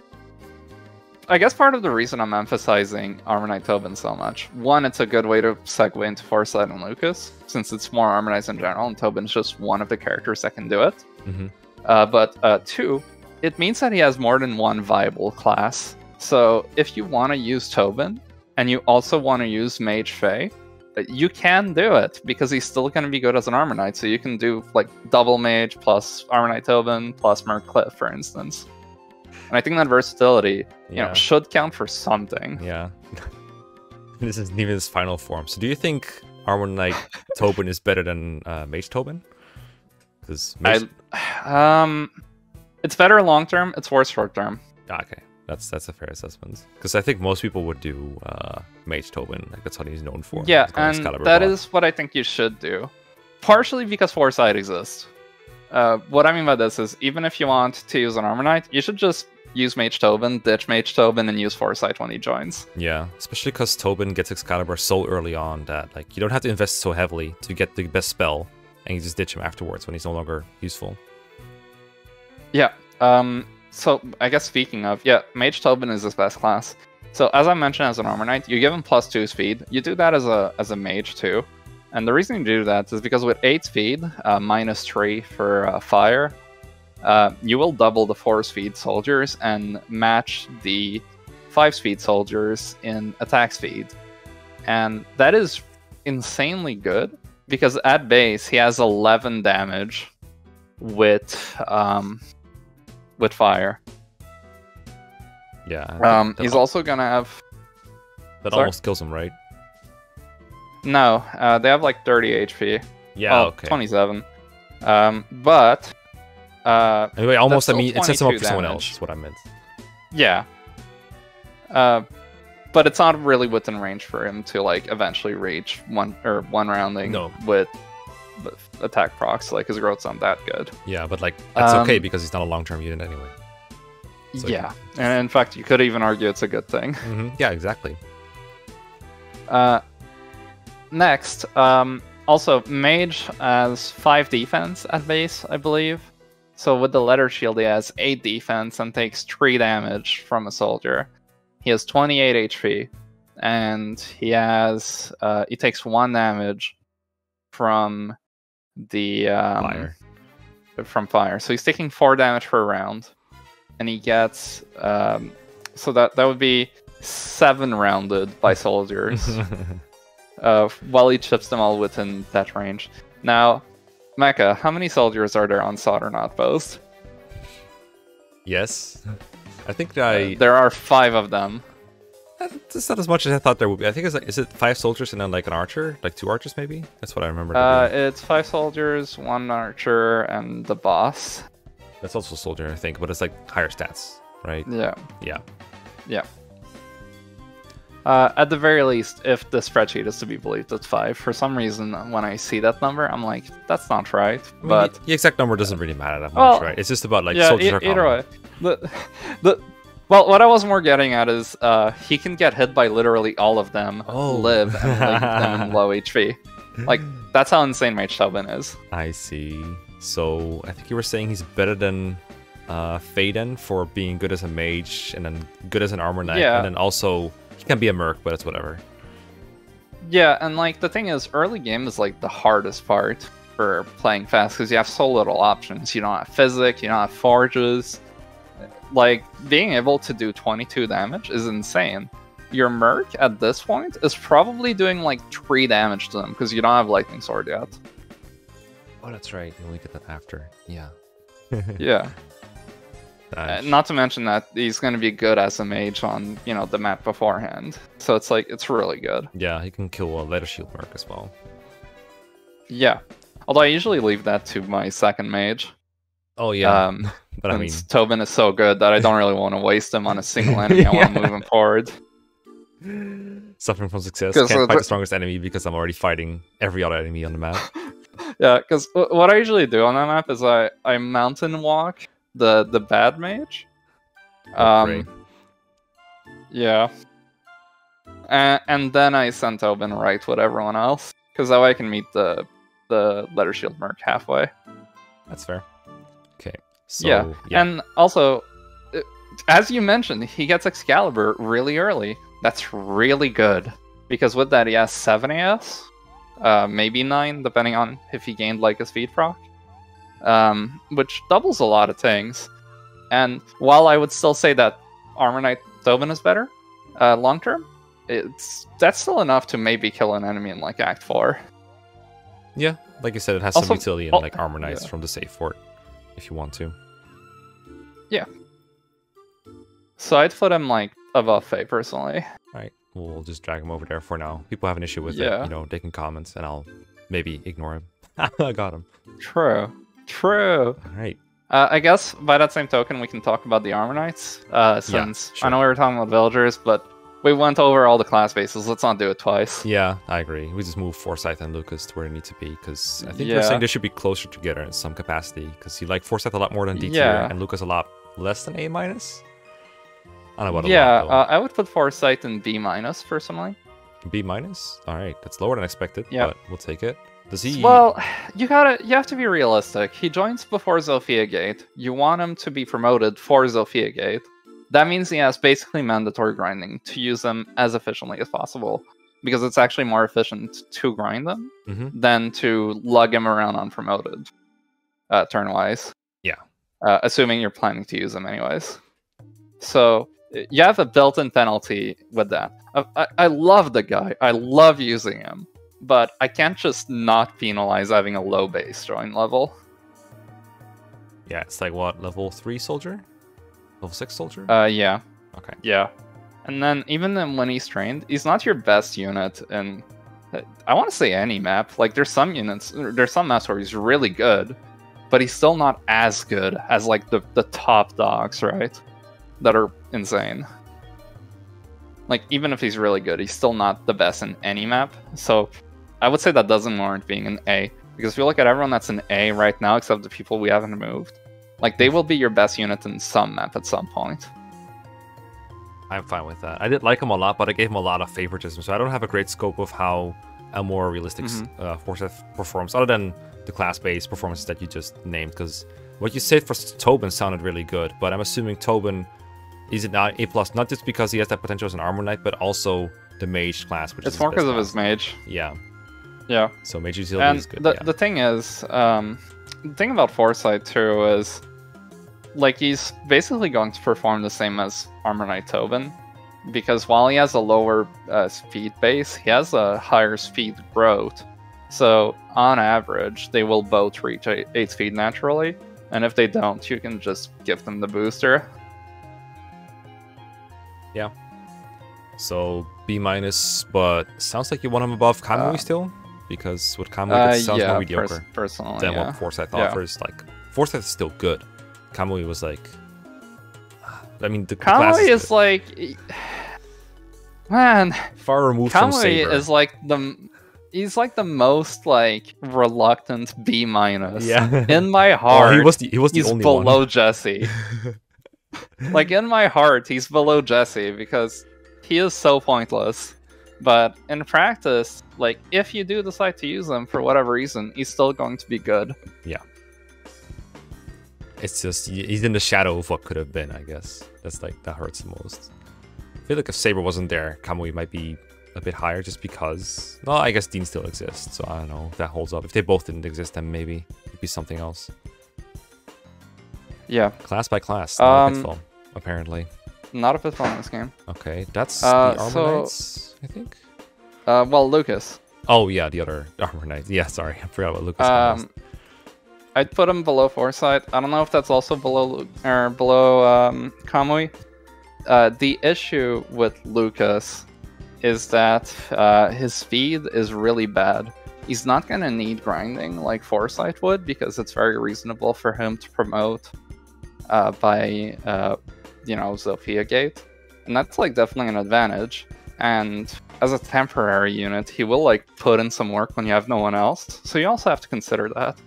I guess part of the reason I'm emphasizing Armor Knight Tobin so much, one, it's a good way to segue into Forsyth and Lukas, since it's more Armor Knights in general, and Tobin's just one of the characters that can do it. Mhm. Uh, but uh, two, it means that he has more than one viable class. So if you want to use Tobin and you also want to use Mage uh, you can do it because he's still going to be good as an Armor Knight. So you can do like double Mage plus Armor Knight Tobin plus Merc Cliff, for instance. And I think that versatility, you Yeah. know, should count for something. Yeah. this isn't even his final form. So do you think Armor Knight Tobin is better than uh, Mage Tobin? Because Mage... I, um, it's better long term. It's worse short term. Ah, okay, that's that's a fair assessment. Because I think most people would do uh, Mage Tobin. Like that's what he's known for. Yeah, and that block. is what I think you should do. Partially because Forsyth exists. Uh, what I mean by this is, even if you want to use an Armor Knight, you should just use Mage Tobin, ditch Mage Tobin, and use Forsyth when he joins. Yeah, especially because Tobin gets Excalibur so early on that like you don't have to invest so heavily to get the best spell, and you just ditch him afterwards when he's no longer useful. Yeah. Um. So I guess speaking of, yeah, Mage Tobin is his best class. So as I mentioned, as an Armor Knight, you give him plus two speed. You do that as a as a Mage too. And the reason you do that is because with eight speed, uh, minus three for uh, fire, uh, you will double the four speed soldiers and match the five speed soldiers in attack speed. And that is insanely good because at base he has 11 damage with um, with fire. Yeah. Um, he's also gonna have that sorry? almost kills him, right? no. Uh, they have like 30 HP. Yeah. Oh, okay. 27. Um, but uh, Anyway, almost. I mean, it sets him up 22 for someone else. Is what I meant. yeah. Uh, but it's not really within range for him to like eventually reach one or one rounding No. with, attack procs. Like his growth's not that good. Yeah, but like that's okay Um, because he's not a long-term unit anyway. So- yeah, and in fact, you could even argue it's a good thing. hmm Yeah, exactly. Uh, next, um, also Mage has five defense at base, I believe. So with the leather shield, he has eight defense and takes three damage from a soldier. He has 28 HP, and he has uh, he takes one damage from the um, Fire. from fire. So he's taking four damage per round, and he gets um, so that that would be seven rounded by soldiers uh, while he chips them all within that range. Now, Mekkah, how many soldiers are there on Solder Outpost? yes. I think I. Uh, there are five of them. It's not as much as I thought there would be. I think it's like, is it five soldiers and then like an archer, like two archers maybe? That's what I remember. Uh, it's five soldiers, one archer, and the boss. That's also a soldier, I think, but it's like higher stats, right? Yeah. Yeah. Yeah. Uh, at the very least, if the spreadsheet is to be believed, it's five. For some reason, when I see that number, I'm like, that's not right. I mean, But the, exact number doesn't really matter that much, right? It's just about like yeah, soldiers e- are either common. way. The, the, well, what I was more getting at is uh, he can get hit by literally all of them, Oh. live, and leave them low HP. Like, that's how insane Mage Tobin is. I see. So I think you were saying he's better than uh, Faden for being good as a mage and then good as an armor knight, Yeah. and then also he can be a merc, but it's whatever. Yeah, and like the thing is, early game is like the hardest part for playing fast because you have so little options. You don't have physic, you don't have forges. Like being able to do 22 damage is insane. Your merc at this point is probably doing like three damage to them because you don't have lightning sword yet. Oh, that's right. You only get that after. Yeah. Yeah, Uh, not to mention that he's going to be good as a mage on you know the map beforehand. So it's like it's really good. Yeah, he can kill a leather shield merc as well. Yeah. Although I usually leave that to my second mage. Oh yeah, Um, but I mean, Tobin is so good that I don't really want to waste him on a single enemy. I want to move him forward. suffering from success Can't fight the- the strongest enemy because I'm already fighting every other enemy on the map. Yeah, because what I usually do on that map is I, I mountain walk the the bad mage. Great. Um, yeah. And, and then I sent Tobin right with everyone else because that way I can meet the the leather shield merc halfway. That's fair. Okay. So yeah. yeah. And also, uh, as you mentioned, he gets Excalibur really early. That's really good because with that he has seven AS, uh, maybe nine, depending on if he gained like a speed proc, um, which doubles a lot of things. And while I would still say that Armor Knight Tobin is better. Uh, long term, it's that's still enough to maybe kill an enemy in like Act Four. Yeah, like I said, it has Also- some utility in oh, like armor knights yeah. from the safe fort, if you want to. Yeah. So I'd put him like above Faye personally. Right, we'll just drag him over there for now. People have an issue with it, you know, they can comment, and I'll maybe ignore him. I got him. True. True. All right. Uh, I guess by that same token, we can talk about the armor knights. Uh, since sure. I know we were talking about villagers, but we went over all the class bases. Let's not do it twice. Yeah, I agree. We just move Forsyth and Lukas to where they need to be because I think you're saying they should be closer together in some capacity because you like Forsyth a lot more than D tier Yeah. and Lukas a lot less than A minus. I don't know about a yeah, lot, uh, I would put Forsyth in B minus personally. B minus. All right, that's lower than expected. Yeah. but we'll take it. Does he? Well, you gotta, you have to be realistic. He joins before Zofia Gate. You want him to be promoted for Zofia Gate. That means he has basically mandatory grinding to use them as efficiently as possible, because it's actually more efficient to grind them Mhm. than to lug him around unpromoted, uh, turn-wise. Yeah. Uh, assuming you're planning to use them anyways. So you have a built-in penalty with that. I, I, I love the guy. I love using him but I can't just not penalize having a low base join level. yeah, it's like what level three soldier, level six soldier. Uh, yeah, okay. yeah. And then even then when he's trained, he's not your best unit in. uh, I want to say any map. Like there's some units, there's some maps where he's really good, but he's still not as good as like the the top dogs, right? That are insane. Like even if he's really good, he's still not the best in any map. So I would say that doesn't warrant being an A. Because if you look at everyone that's an A right now, except the people we haven't moved, like they will be your best unit in some map at some point. I'm fine with that. I did like him a lot, but I gave him a lot of favoritism, so I don't have a great scope of how a more realistic s Mm-hmm. uh, performs, other than the class-based performances that you just named. Because what you said for Tobin sounded really good, but I'm assuming Tobin is not A plus, not just because he has that potential as an armor knight, but also the mage class, which It's is more because of his mage. Yeah, Yeah. so mage utility And is good. the, yeah. the thing is, um, the thing about Forsyth too is, like, he's basically going to perform the same as Armor Knight Tobin, because while he has a lower uh, speed base, he has a higher speed growth. So, on average, they will both reach 8, eight speed naturally, and if they don't, you can just give them the booster. Yeah. So B minus, but sounds like you want him above Kamui Uh, still, because with Kamui Uh, it sounds yeah, more pers- mediocre personally, than yeah. what Forsyth offers. Like Forsyth is still good. Kamui was like, I mean, the class Kamui is is like, man, far removed from Kamui Saber. is like the he's like the most like reluctant B minus. yeah. In my oh, heart, he was the he was the he's only below one. Jesse. like in my heart, he's below Jesse because he is so pointless. But in practice, like if you do decide to use him for whatever reason, he's still going to be good. Yeah. It's just he's in the shadow of what could have been. I guess that's like that hurts the most. I feel like if Saber wasn't there, Kamui might be a bit higher just because. No, I guess Dean still exists, so I don't know if that holds up. If they both didn't exist, then maybe it'd be something else. Yeah, Class by class, not a Um, pitfall, apparently. not a pitfall in this game. Okay, that's uh, the Armor so- Knights, I think. Uh, well, Lukas. Oh yeah, the other Armor Knights. Yeah, sorry, I forgot about Lukas. almost. Um, I'd put him below Forsyth. I don't know if that's also below or below um, Kamui. Uh, the issue with Lukas is that uh, his speed is really bad. He's not gonna need grinding like Forsyth would because it's very reasonable for him to promote uh, by uh, you know Zofia Gate, and that's like definitely an advantage. And as a temporary unit, he will like put in some work when you have no one else. So you also have to consider that.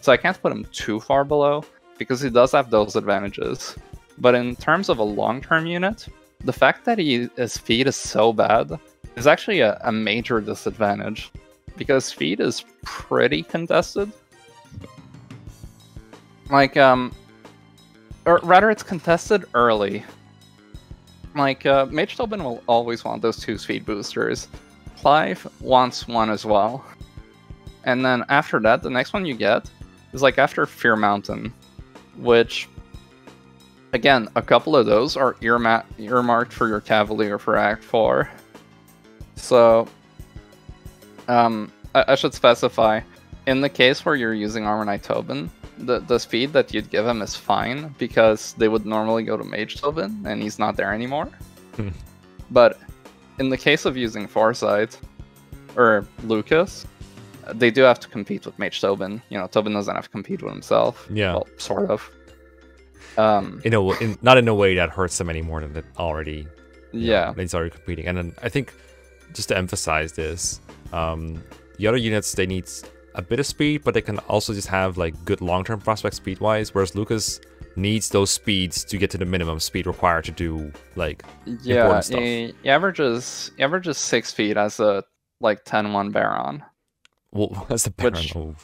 So I can't put him too far below because he does have those advantages. But in terms of a long-term unit, the fact that he his speed is so bad is actually a, a major disadvantage because speed is pretty contested. Like um, or rather, it's contested early. Like uh, Mage Tobin will always want those two speed boosters. Clive wants one as well. And then after that, the next one you get is like after Fear Mountain, which Again, a couple of those are earma- earmarked for your Cavalier for Act 4. So, um, I, I should specify, in the case where you're using Armor Knight Tobin, the, the speed that you'd give him is fine because they would normally go to Mage Tobin and he's not there anymore. Hmm. but in the case of using Forsyth or Lukas, they do have to compete with Mage Tobin. You know, Tobin doesn't have to compete with himself. Yeah. Well, sort of. Um, In a in, not in a way that hurts them any more than it already. you know, yeah. they started competing, and then I think just to emphasize this, um, the other units they need a bit of speed, but they can also just have like good long-term prospect speed-wise. Whereas Lukas needs those speeds to get to the minimum speed required to do like Yeah, important stuff. he, he averages he averages six feet as a like 10-1 Baron. well, what's the Baron? Which- Oh,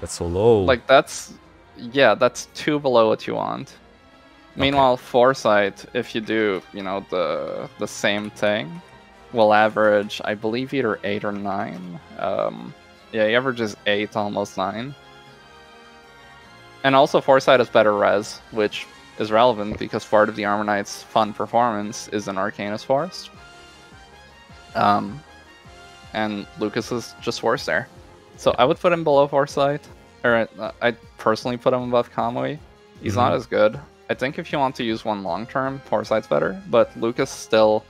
that's so low. Like that's yeah, that's two below what you want. Meanwhile, Forsyth, if you do, you know, the the same thing, will average, I believe, either eight or nine. Um, yeah, he averages eight, almost nine. And also, Forsyth has better res, which is relevant because part of the Armor Knight's fun performance is an Arcanist Forest. Um, and Lukas is just worse there. So I would put him below Forsyth, or uh, I personally put him above Kamui. He's not Mhm. as good. I think if you want to use one long term, Forsyth's better, but Lukas still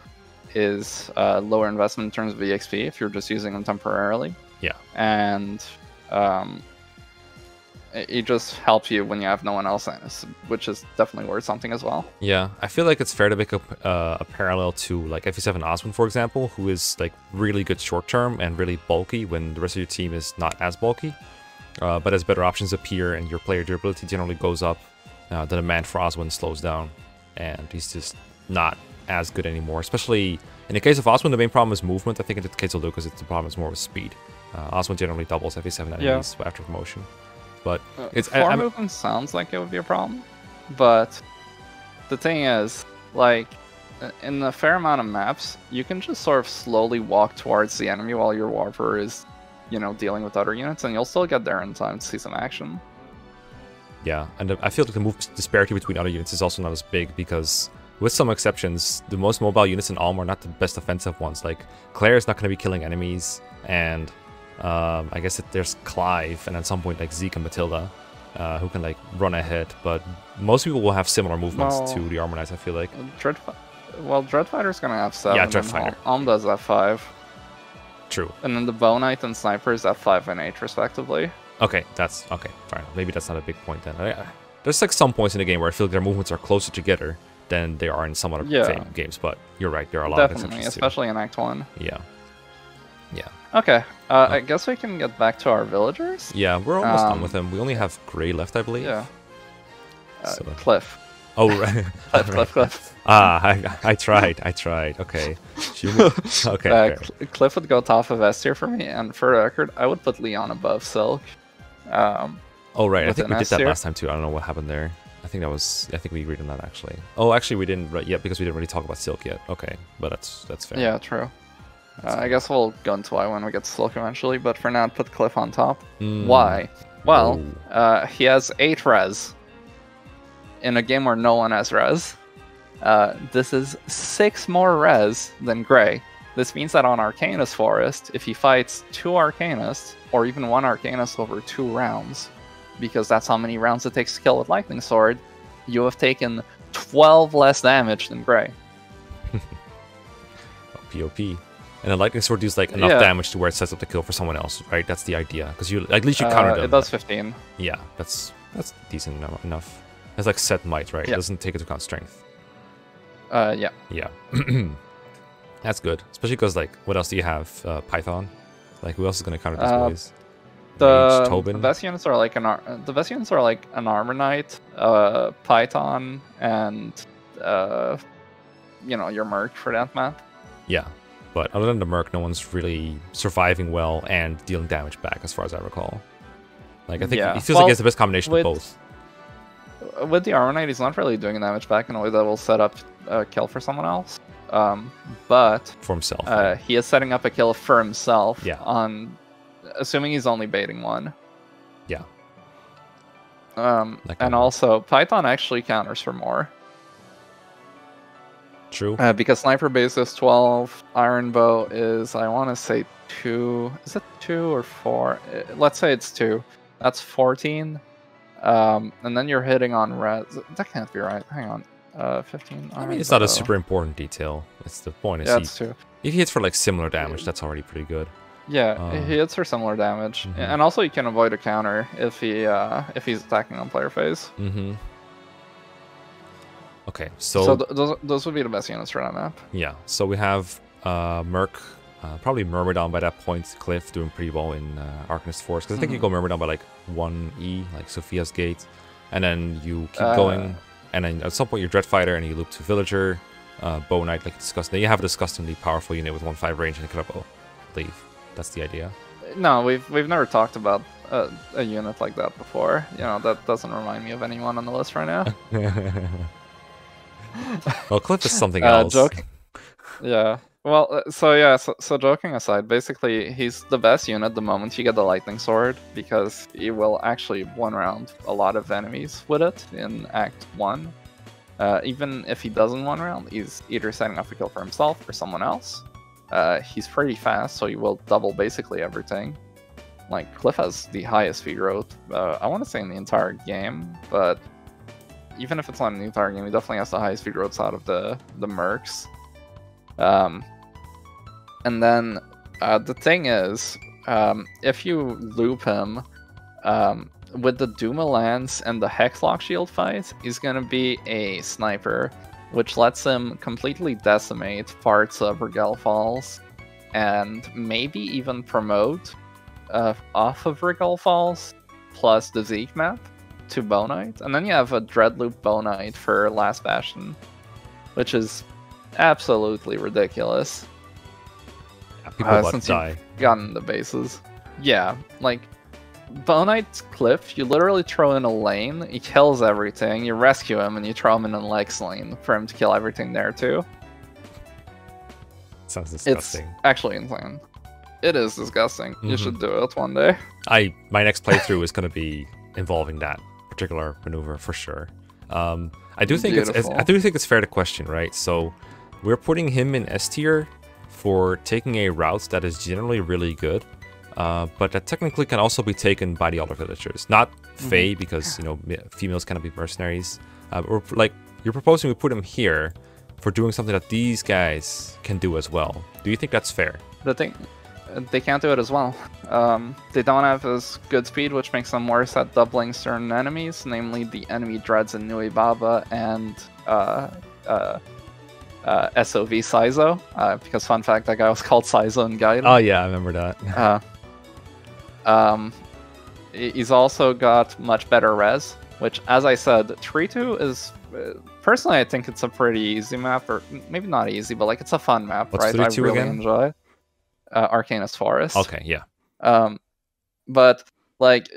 is uh, lower investment in terms of EXP if you're just using him temporarily. Yeah. And um, it, it just helps you when you have no one else, which is definitely worth something as well. Yeah, I feel like it's fair to make a, uh, a parallel to like FE7 Oswin, for example, who is like really good short term and really bulky when the rest of your team is not as bulky. Uh, but as better options appear and your player durability generally goes up, uh, the demand for Oswin slows down, and he's just not as good anymore. Especially in the case of Oswin, the main problem is movement. I think in the case of Lukas, it's the problem is more with speed. Uh, Oswin generally doubles FE7 enemies after promotion, but Uh, It's- four I'm- movement sounds like it would be a problem, but the thing is, like, uh, in a fair amount of maps, you can just sort of slowly walk towards the enemy while your warper is, you know, dealing with other units, and you'll still get there in time to see some action. Yeah, and I feel like the move disparity between other units is also not as big because, with some exceptions, the most mobile units in Alm are not the best offensive ones. Like Claire is not going to be killing enemies, and um, I guess it, there's Clive, and at some point like Zeke and Matilda, uh, who can like run ahead. But most people will have similar movements Well- to the Armor Knights. I feel like. Dreadfi- well, Dreadfighter's gonna have seven. Yeah, Dreadfighter. Does F5, True. and then the Bow Knight and Snipers F5 and 8 respectively. Okay, that's okay. Fine. Maybe that's not a big point then. I, there's like some points in the game where I feel like their movements are closer together than they are in some other Yeah. games. But you're right. There are a lot of Definitely, exceptions too. especially in Act 1. Yeah. Yeah. Okay, uh, Oh. I guess we can get back to our villagers. Yeah, we're almost done Um, with them. We only have Gray left, I believe. Yeah. Uh, So- Cliff. Oh, right. Cliff, Cliff, Cliff. ah, I, I tried. I tried. Okay. Okay. Uh. Cl- Cliff would go top of S tier for me, and for the record, I would put Leon above Silque. Um, Oh, right. I think we did that last time too. I don't know what happened there. I think that was. I think we agreed on that actually. Oh, actually, we didn't right yet because we didn't really talk about Silque yet. Okay, but that's that's fair. yeah, true. Uh, I guess we'll go into why when we get to Silque eventually, but for now, I'd put Cliff on top. Mm. Why? Well, Oh. uh, he has 8 res in a game where no one has res. Uh, this is 6 more res than Gray. This means that on Arcanist Forest, if he fights two Arcanists, or even one Arcanist over two rounds, because that's how many rounds it takes to kill with Lightning Sword, you have taken 12 less damage than Gray. POP. And a lightning sword deals like enough Yeah. damage to where it sets up the kill for someone else, right? That's the idea. Because you at least you counter Uh, them. it does 15. Yeah, that's that's decent enough. It's like set might, right? It doesn't take into account strength. Uh, yeah. Yeah, that's good. Especially because like, what else do you have? Uh, Python. Like, who else is gonna counter these Uh, boys? The, the Tobin. best units are like an ar- the best units are like an armor knight, uh, Python, and uh, you know your merc for that map. Yeah, but other than the merc, no one's really surviving well and dealing damage back, as far as I recall. Like, I think Yeah. it feels Well, like it's the best combination with- of both. With the armor knight, he's not really doing damage back in a way that will set up a kill for someone else. Um, but for himself. uh, he is setting up a kill for himself. Yeah. On assuming he's only baiting one. Yeah. Um, and also, Python actually counters for more. True. Uh, because Sniper Base is 12, Iron Bow is, I want to say, 2. Is it 2 or 4? Uh, Let's say it's 2. That's 14. Um, and then you're hitting on res. That can't be right. Hang on. Uh, 15. I mean, it's not a super important detail. It's the point. Is Yeah, he, it's 2. if he hits for like similar damage, that's already pretty good. Yeah, Uh, he hits for similar damage, mhm. and also you can avoid a counter if he uh, if he's attacking on player phase. Mm-hmm. Okay, So, so, th- those those would be the best units for that map. yeah, so we have uh, Merc, uh, probably Myrmidon by that point, Cliff doing pretty well in uh, Arcanist Forest, because I think you Mhm. go Myrmidon by like 1E, like Zofia's Gate, and then you keep Uh, going, and then at some point you're Dreadfighter, and you loop to Villager, uh, Bow Knight, like discussed. Then you have a disgustingly powerful unit with 1-5 range and a killer bow. I believe that's the idea. No, we've we've never talked about a, a unit like that before. You know that doesn't remind me of anyone on the list right now. well, Cliff is something Uh, else. joking. yeah. Well, uh, so yeah, so, so joking aside, basically he's the best unit the moment you get the lightning sword because he will actually one round a lot of enemies with it in Act One. Uh, even if he doesn't one round, he's either setting up a kill for himself or someone else. Uh, he's pretty fast, so he will double basically everything. Like Cliff has the highest speed growth, uh, I want to say in the entire game, but even if it's not the entire game, he definitely has the highest speed growths out of the the mercs. Um, and then uh, the thing is, um, if you loop him um, with the Duma Lance and the Hexlock Shield fight, he's gonna be a sniper, which lets him completely decimate parts of Rigel Falls, and maybe even promote uh, off of Rigel Falls plus the Zeke map to Bow Knight, and then you have a Dreadloop Bow Knight for Last Bastion, which is absolutely ridiculous. People Uh, since you- die. Gotten the bases. Yeah, like Bow Knight's Cliff, you literally throw in a lane, he kills everything, you rescue him, and you throw him in a Lex lane for him to kill everything there too. Sounds It's disgusting. actually insane. It is disgusting. You Mhm. should do it one day. I my next playthrough is going to be involving that particular maneuver for sure. Um, I do think it's, it's I do think it's fair to question, right? So we're putting him in S tier for taking a route that is generally really good, uh, but that technically can also be taken by the other villagers, not Faye because you know females cannot be mercenaries. Uh, but like you're proposing we put him here for doing something that these guys can do as well. Do you think that's fair? The thing, they can't do it as well. Um, they don't have as good speed, which makes them worse at doubling certain enemies, namely the enemy dreads in Nuibaba and uh, uh, uh, SOV Saizo. Uh, because fun fact, that guy was called Saizo in Gaiden. Oh yeah, I remember that. Uh, um, he's also got much better res, which, as I said, 3-2 is uh, personally I think it's a pretty easy map, or maybe not easy, but like it's a fun map, What's right? I really again? enjoy. Uh, Arcanist Forest. okay, yeah. Um, but like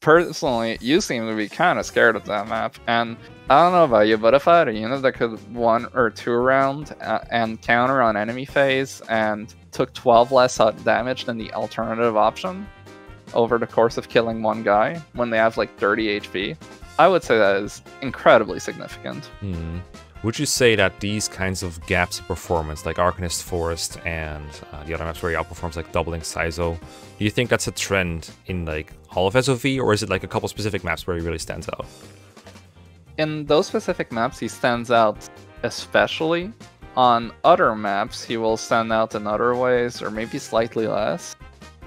personally, you seem to be kind of scared of that map, and I don't know about you, but if I had a unit that could one or two around uh, and counter on enemy phase and took 12 less hut damage than the alternative option over the course of killing one guy when they have like 30 HP, I would say that is incredibly significant. Hmm. Would you say that these kinds of gaps in performance, like Arcanist Forest and uh, the other maps where he outperforms, like doubling Saizo, do you think that's a trend in like all of SOV, or is it like a couple specific maps where he really stands out? in those specific maps, he stands out especially. On other maps, he will stand out in other ways, or maybe slightly less,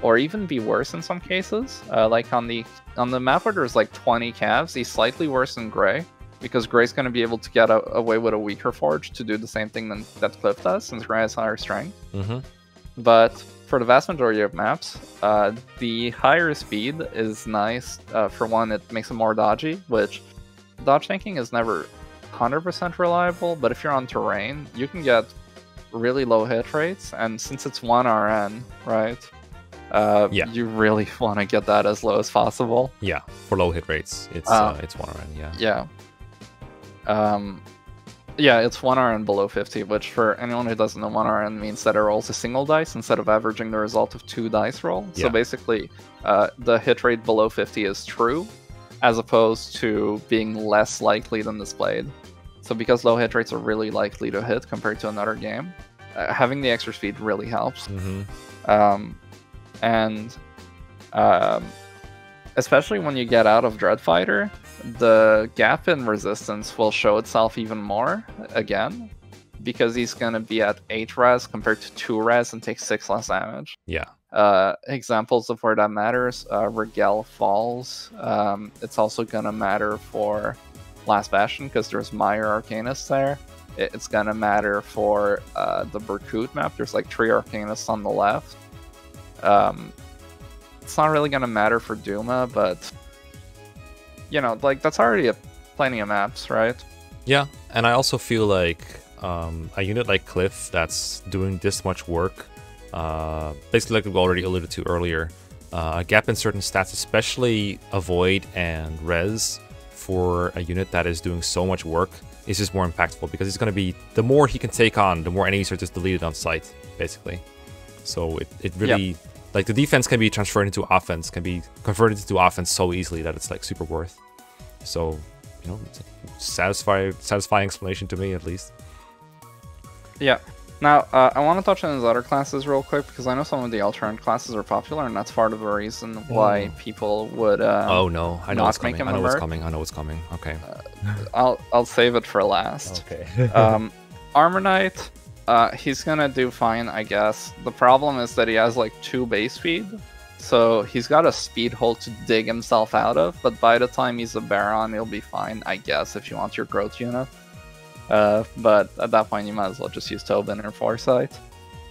or even be worse in some cases. Uh, like on the on the map where there's like 20 calves, he's slightly worse than Gray, because Gray's going to be able to get a, away with a weaker forge to do the same thing than, that Cliff does, since Gray has higher strength. Mm-hmm. But for the vast majority of maps, uh, the higher speed is nice. Uh, for one, it makes it more dodgy, which dodge tanking is never 100% reliable, but if you're on terrain, you can get really low hit rates, and since it's 1 RN, right? Uh, Yeah. You really want to get that as low as possible. Yeah, for low hit rates, it's Uh, uh, it's one run. Yeah. Yeah. Um, yeah, it's 1 RN below 50, which for anyone who doesn't know, 1 RN means that it rolls a single dice instead of averaging the result of two dice roll. Yeah. So basically, uh, the hit rate below 50 is true, as opposed to being less likely than displayed. So because low hit rates are really likely to hit compared to another game, uh, having the extra speed really helps. Mm-hmm. Um, and um, especially when you get out of Dreadfighter, the gap in resistance will show itself even more again because he's going to be at 8 res compared to 2 res and take 6 less damage. Yeah. Uh, examples of where that matters uh, Rigel Falls. Um, it's also going to matter for Last Bastion because there's Mire Arcanist there. It- It's going to matter for uh, the Berkut map. There's like three Arcanists on the left. Um, it's not really going to matter for Duma, but you know, like that's already a, plenty of maps, right? Yeah, and I also feel like um, a unit like Cliff that's doing this much work, uh, basically like we already alluded to earlier, uh, a gap in certain stats, especially avoid and res for a unit that is doing so much work is just more impactful because it's going to be the more he can take on, the more enemies are just deleted on sight, basically. So it, it really like the defense can be transferred into offense, can be converted into offense so easily that it's like super worth. So you know, it's a satisfying satisfying explanation to me at least. Yeah. Now, uh, I want to touch on his other classes real quick because I know some of the alternate classes are popular, and that's part of the reason why people would. Uh, oh no, I know what's coming. I know what's coming. I know what's coming. Okay. I'll I'll save it for last. okay. um, Armor Knight, uh, he's gonna do fine, I guess. The problem is that he has like two base speed, so he's got a speed hole to dig himself out of. But by the time he's a Baron, he'll be fine, I guess, if you want your growth unit. Uh, but at that point, you might as well just use Tobin or Forsyth.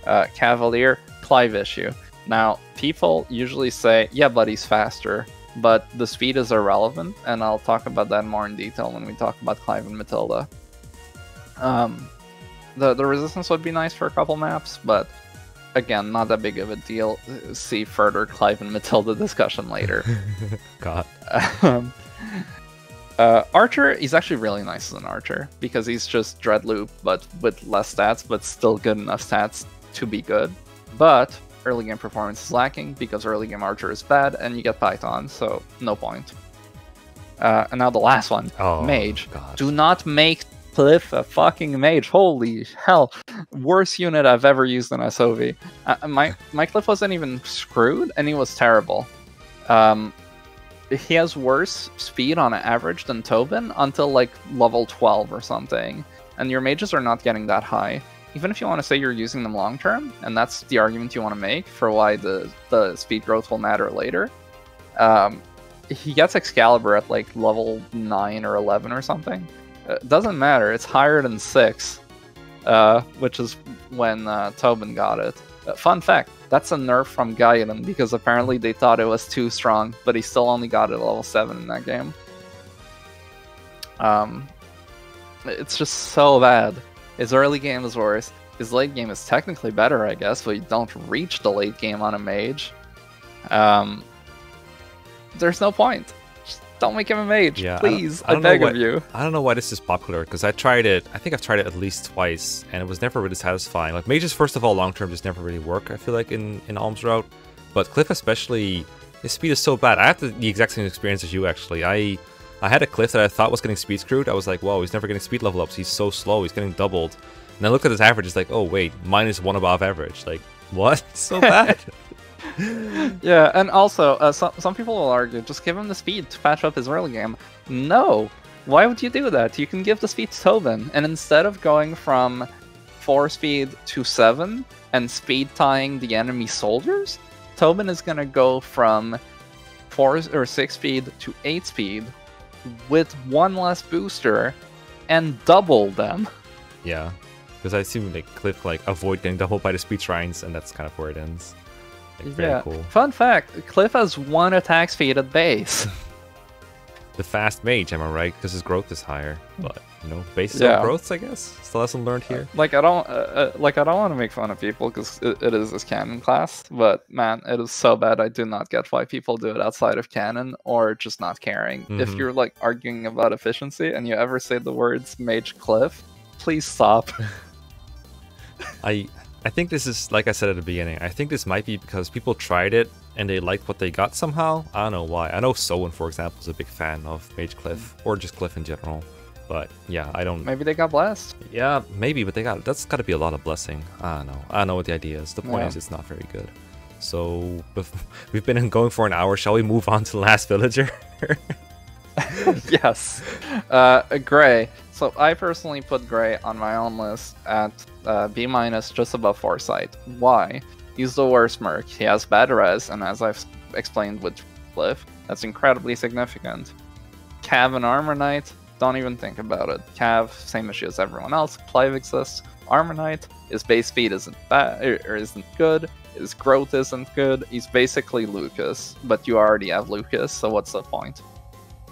Uh, Cavalier, Clive issue. Now, people usually say, yeah, but he's faster. But the speed is irrelevant, and I'll talk about that more in detail when we talk about Clive and Matilda. Um, the the resistance would be nice for a couple maps, but again, not that big of a deal. See further Clive and Matilda discussion later. God. um, uh, Archer, is actually really nice as an Archer because he's just Dreadloop, but with less stats, but still good enough stats to be good. But early game performance is lacking because early game Archer is bad, and you get Python, so no point. Uh, and now the last one, Oh, Mage. God. Do not make Cliff a fucking mage. Holy hell. Worst unit I've ever used in SOV. Uh, my, my Cliff wasn't even screwed, and he was terrible. Um, he has worse speed on average than Tobin until like level 12 or something. And your mages are not getting that high. Even if you want to say you're using them long term, and that's the argument you want to make for why the, the speed growth will matter later, um, he gets Excalibur at like level 9 or 11 or something. Uh, doesn't matter, it's higher than 6, uh, which is when uh, Tobin got it. Uh, fun fact that's a nerf from Gaiden because apparently they thought it was too strong, but he still only got it level 7 in that game. Um, it's just so bad. His early game is worse. His late game is technically better, I guess, but you don't reach the late game on a mage. Um, there's no point. Don't make him a mage, Yeah, please. I I, know beg what- of you. I don't know why this is popular because I tried it. I think I've tried it at least twice, and it was never really satisfying. Like mages, first of all, long term just never really work. I feel like in in Alms route, but Cliff especially, his speed is so bad. I have the, the exact same experience as you actually. I I had a Cliff that I thought was getting speed screwed. I was like, whoa, he's never getting speed level ups. He's so slow. He's getting doubled. And I looked at his average. It's like, oh wait, minus one above average. Like what? so bad. Yeah, and also, uh, some, some people will argue, just give him the speed to patch up his early game. No! Why would you do that? You can give the speed to Tobin, and instead of going from 4 speed to 7 and speed tying the enemy soldiers, Tobin is gonna go from 4 or 6 speed to 8 speed with one less booster and double them. yeah, because I assume like Cliff like avoid getting doubled by the speed shrines, and that's kind of where it ends. Very yeah. cool. Fun fact Cliff has one attack speed at base. the fast mage, am I right? Because his growth is higher. But you know, based Yeah. on growths, I guess. It's the lesson learned here. like I don't uh, uh, like I don't want to make fun of people because it, it is this canon class, but man, it is so bad. I do not get why people do it outside of canon or just not caring. If Mhm. you're like arguing about efficiency and you ever say the words Mage Cliff, please stop. I I think this is like I said at the beginning. I think this might be because people tried it and they liked what they got somehow. I don't know why. I know Soen, for example, is a big fan of Mage Cliff, or just Cliff in general. But yeah, I don't. Maybe they got blessed. Yeah, maybe, but they got that's got to be a lot of blessing. I don't know. I don't know what the idea is. The point Yeah. is, it's not very good. So we've been going for an hour. Shall we move on to the last villager? yes. Uh, Gray. So I personally put Gray on my own list at uh, B minus, just above Forsyth. Why? He's the worst merc. He has bad res, and as I've explained with Cliff, that's incredibly significant. Cav and Armor Knight, don't even think about it. Cav, same issue as everyone else. Clive exists. Armor Knight, his base speed isn't bad or or isn't good. His growth isn't good. He's basically Lukas, but you already have Lukas, so what's the point?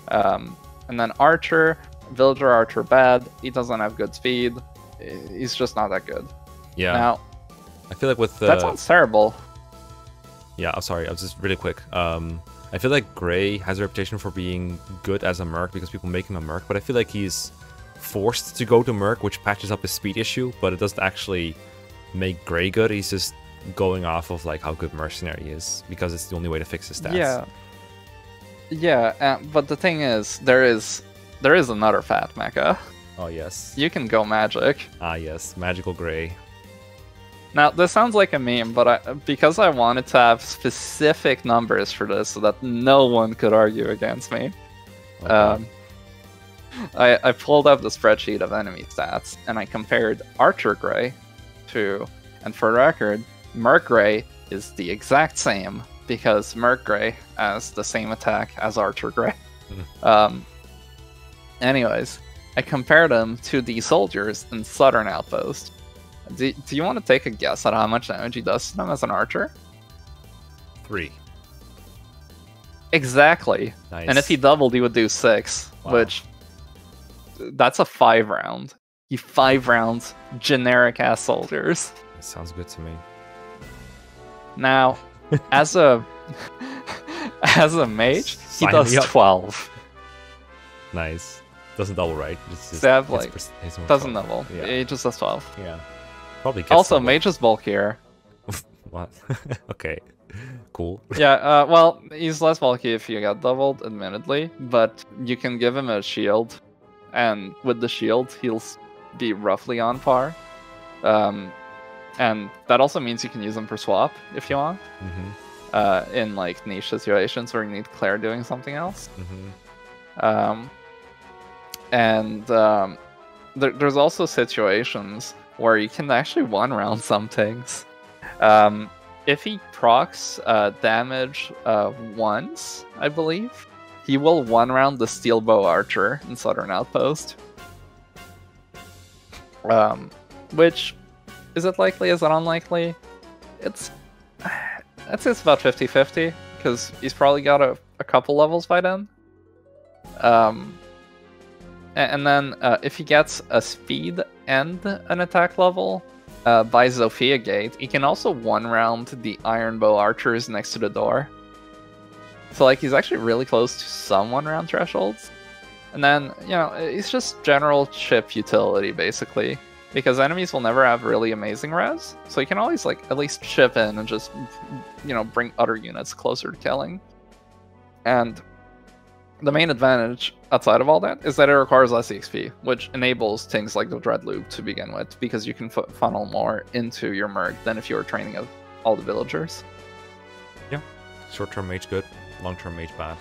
Um, and then Archer, Villager Archer bad. He doesn't have good speed. He's just not that good. yeah, Now I feel like with the that sounds terrible. yeah. I'm sorry. I was just really quick. Um, I feel like Gray has a reputation for being good as a merc because people make him a merc, but I feel like he's forced to go to merc, which patches up his speed issue, but it doesn't actually make Gray good. He's just going off of like how good mercenary is because it's the only way to fix his stats. Yeah. Yeah, uh, but the thing is, there is there is another fat mecha. Oh yes. You can go magic. Ah yes. Magical Gray. Now, this sounds like a meme, but I, because I wanted to have specific numbers for this so that no one could argue against me, God. um, I, I pulled up the spreadsheet of enemy stats and I compared Archer Gray to, and for record, Merc Gray is the exact same because Merc Gray has the same attack as Archer Gray. um, anyways, I compared them to the soldiers in Southern Outpost. Do, do you want to take a guess at how much damage he does to them as an archer? Three. Exactly. Nice. And if he doubled, he would do six, Wow. which that's a five round. He five rounds generic ass soldiers. sounds good to me. Now, as a as a mage, he does twelve. Nice. Doesn't double right. It's just, like, it's Doesn't double. Yeah. He just does twelve. Yeah. Probably. Gets Also, double. mage is bulkier. What? okay. Cool. Yeah, uh, well, he's less bulky if you got doubled, admittedly, but you can give him a shield, and with the shield, he'll be roughly on par. Um, and that also means you can use him for swap if you want, hmm uh, in like niche situations where you need Clair doing something else. hmm Um, and um, there, there's also situations where you can actually one round some things. Um, if he procs uh, damage uh, once, I believe, he will one round the steel bow archer in Southern Outpost. Um, which is it likely? Is it unlikely? It's I'd say it's about 50-50 because he's probably got a, a couple levels by then. Um, and then uh, if he gets a speed and an attack level uh, by Zofia Gate, he can also one round the Iron Bow archers next to the door. So like he's actually really close to some one round thresholds. And then you know it's just general chip utility basically because enemies will never have really amazing res, so you can always like at least chip in and just you know bring other units closer to killing. And the main advantage outside of all that is that it requires less EXP, which enables things like the Dread Loop to begin with, because you can fu- funnel more into your Merc than if you were training of all the villagers. Yeah. Short term mage good, long term mage bad,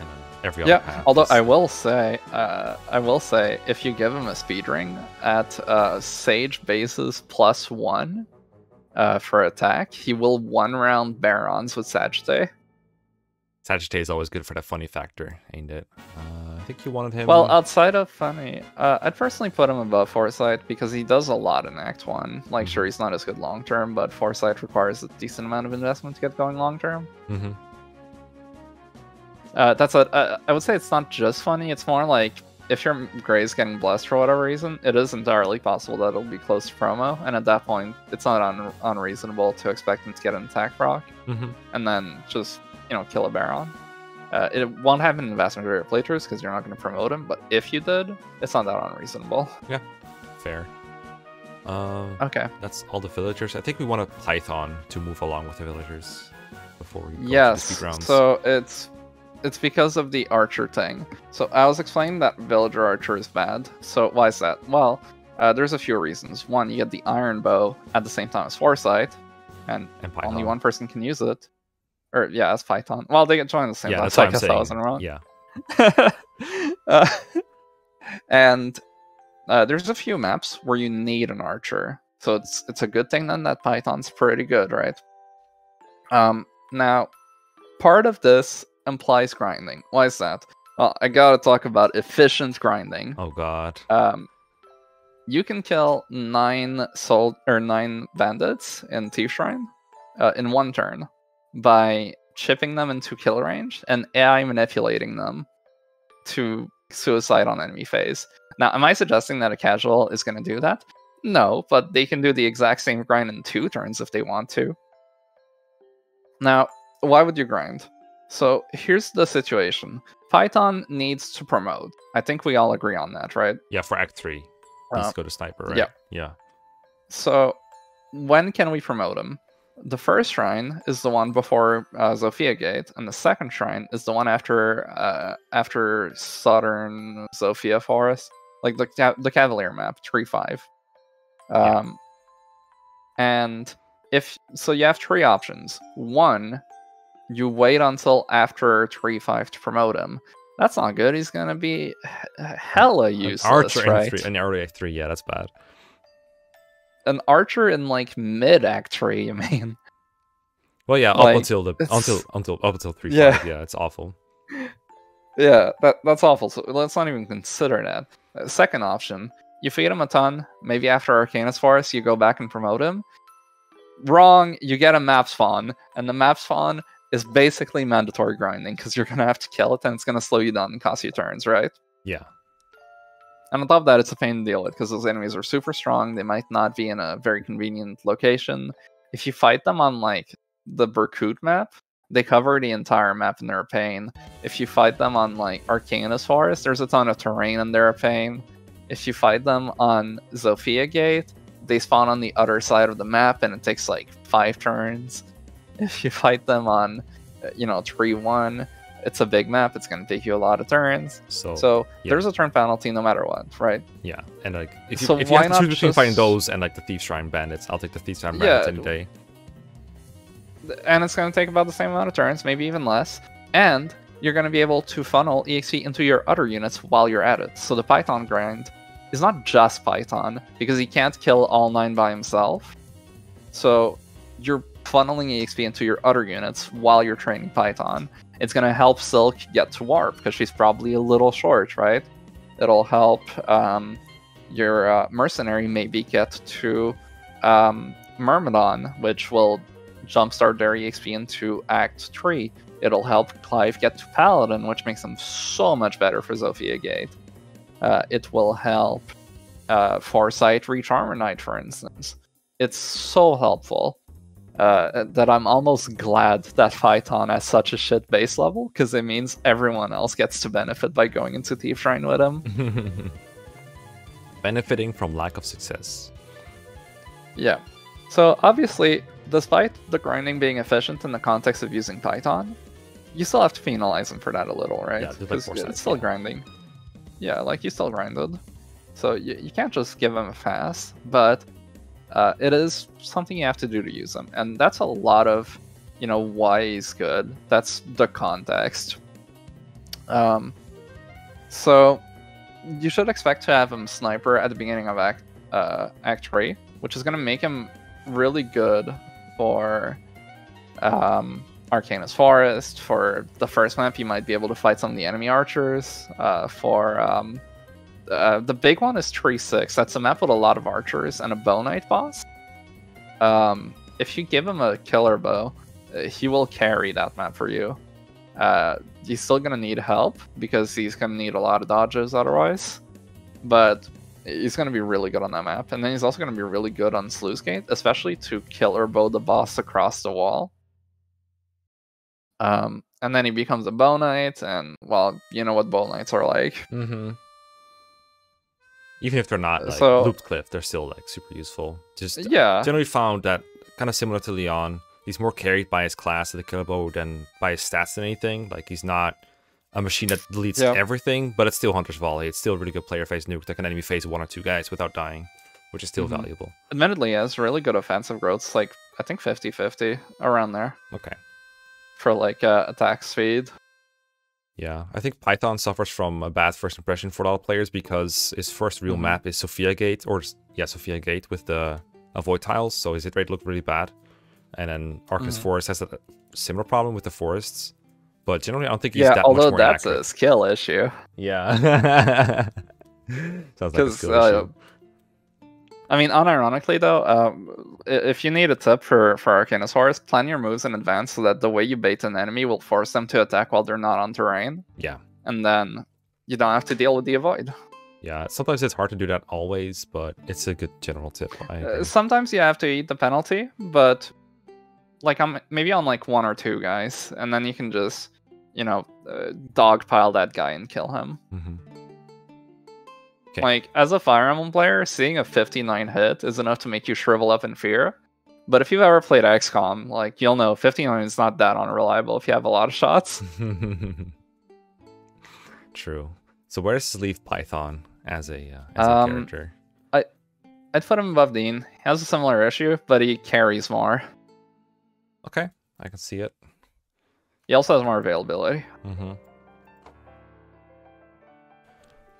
and then every Yeah, other path. although is- I will say, uh, I will say, if you give him a speed ring at uh, Sage bases plus one uh, for attack, he will one round Barons with Sagittae. Sagittae is always good for that funny factor, ain't it? Uh, I think you wanted him. Well, outside of funny, uh, I'd personally put him above Forsyth because he does a lot in Act One. Like, Mhm. sure, he's not as good long term, but Forsyth requires a decent amount of investment to get going long term. hmm Uh, that's what uh, I would say. It's not just funny. It's more like if your Gray's getting blessed for whatever reason, it is entirely possible that it'll be close to promo, and at that point, it's not un- unreasonable to expect him to get an attack proc hmm and then just you know kill a Baron. Uh, it won't happen in the vast majority of playthroughs because you're not going to promote him. But if you did, it's not that unreasonable. Yeah, fair. Um, Okay. that's all the villagers. I think we want a Python to move along with the villagers. before we go yes. to the speed rounds. So it's it's because of the archer thing. So I was explaining that villager archer is bad. So why is that? Well, uh, there's a few reasons. One, you get the iron bow at the same time as Forsyth, and and only one person can use it. Or yeah, as Python. Well, they get joined the same Yeah, that's I guess I wasn't wrong. Yeah. uh, and uh, there's a few maps where you need an archer, so it's it's a good thing then that Python's pretty good, right? Um, now, part of this implies grinding. Why is that? Well, I gotta talk about efficient grinding. Oh god. Um, you can kill nine soul or nine bandits in Thief Shrine uh, in one turn by chipping them into kill range and AI manipulating them to suicide on enemy phase. Now, am I suggesting that a casual is going to do that? No, but they can do the exact same grind in two turns if they want to. Now, why would you grind? So here's the situation. Python needs to promote. I think we all agree on that, right? Yeah, for Act Three, let's Uh, go to sniper. Right? yeah. Yeah. So, when can we promote him? The first shrine is the one before uh, Zofia Gate, and the second shrine is the one after uh, after Southern Zofia Forest, like the ca- the Cavalier map, Tree Five. Yeah. Um, and if so, you have three options. One, you wait until after Tree Five to promote him. That's not good. He's gonna be hella An useless, Archer in right? three, in early Three. Yeah, that's bad. An archer in like mid Act Three, you mean? Well, yeah, up until the it's- until until up until three. Yeah. five, yeah, it's awful. Yeah, that that's awful. So let's not even consider that. Uh, second option, you feed him a ton. Maybe after Arcanist Forest, you go back and promote him. Wrong. You get a map spawn, and the map spawn is basically mandatory grinding because you're gonna have to kill it, and it's gonna slow you down and cost you turns, right? Yeah. And on top of that, it's a pain to deal with because those enemies are super strong. They might not be in a very convenient location. If you fight them on like the Berkut map, they cover the entire map and they're a pain. If you fight them on like Arcanist Forest, there's a ton of terrain and they're a pain. If you fight them on Zofia Gate, they spawn on the other side of the map and it takes like five turns. If you fight them on, uh, you know, Tree 1, it's a big map. It's going to take you a lot of turns. So, So yeah. there's a turn penalty no matter what, right? yeah, and like if you, So if you have to choose between fighting those and like the Thief Shrine Bandits, I'll take the Thief Shrine Yeah, Bandits any day. and it's going to take about the same amount of turns, maybe even less. And you're going to be able to funnel EXP into your other units while you're at it. So the Python grind is not just Python, because he can't kill all nine by himself. So you're funneling EXP into your other units while you're training Python. It's going to help Silque get to Warp, because she's probably a little short, right? It'll help um, your uh, Mercenary maybe get to um, Myrmidon, which will jumpstart their EXP into Act 3. It'll help Clive get to Paladin, which makes him so much better for Zofia Gate. Uh, it will help uh, Forsyth reach Armor Knight, for instance. It's so helpful uh, that I'm almost glad that Python has such a shit base level, because it means everyone else gets to benefit by going into Thief Shrine with him. Benefiting from lack of success. Yeah. So obviously, despite the grinding being efficient in the context of using Python, you still have to penalize him for that a little, right? Yeah, like it's still yeah. grinding. Yeah, like you still grinded. So you, you can't just give him a fast, but uh, it is something you have to do to use them. And that's a lot of, you know, why he's good. That's the context. Um, so you should expect to have him sniper at the beginning of Act uh, Act Three, which is going to make him really good for um, Arcanist Forest. For the first map, you might be able to fight some of the enemy archers. Uh, for um, uh, the big one is Tree Six. That's a map with a lot of archers and a bow knight boss. Um, if you give him a killer bow, uh, he will carry that map for you. Uh, he's still gonna need help because he's gonna need a lot of dodges otherwise. But he's gonna be really good on that map, and then he's also gonna be really good on Sluice Gate, especially to killer bow the boss across the wall. Um, and then he becomes a bow knight, and well, you know what bow knights are like. Mm-hmm. Even if they're not like So- looped cliff, they're still like super useful. Just Yeah, generally found that kind of similar to Leon, he's more carried by his class of the killer bow than by his stats than anything. Like he's not a machine that deletes Yeah. everything, but it's still Hunter's Volley. It's still a really good player face nuke that can enemy phase one or two guys without dying, which is still Mhm. valuable. Admittedly, he has really good offensive growths, like I think 50-50 around there Okay. for like uh, attack speed. Yeah, I think Python suffers from a bad first impression for a lot of players because his first real Mhm. map is Zofia Gate, or yeah, Zofia Gate with the avoid tiles, so his hit rate looked really bad. And then Arcanist Mhm. Forest has a similar problem with the forests, but generally I don't think he's Yeah, that although much more that's inaccurate. a skill issue. Yeah. Sounds like a skill uh, issue. I mean, unironically though, um, if you need a tip for for Arcanist Forest, plan your moves in advance so that the way you bait an enemy will force them to attack while they're not on terrain, Yeah. and then you don't have to deal with the avoid. Yeah, sometimes it's hard to do that always, but it's a good general tip. I Uh, sometimes you have to eat the penalty, but like I'm maybe on like one or two guys, and then you can just you know uh, dogpile that guy and kill him. Mhm. Okay. Like as a Fire Emblem player, seeing a 59 hit is enough to make you shrivel up in fear. But if you've ever played XCOM, like you'll know 59 is not that unreliable if you have a lot of shots. True. So where does this leave Python as a uh, as a Um, character? I'd put him above Deen. He has a similar issue, but he carries more. Okay, I can see it. He also has more availability. Mm-hmm.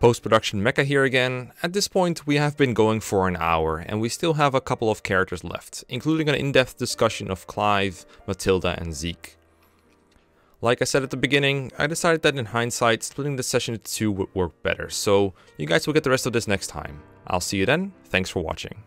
Post production Mekkah here again. At this point, we have been going for an hour, and we still have a couple of characters left, including an in depth discussion of Clive, Matilda, and Zeke. Like I said at the beginning, I decided that in hindsight, splitting the session into two would work better, so you guys will get the rest of this next time. I'll see you then, thanks for watching.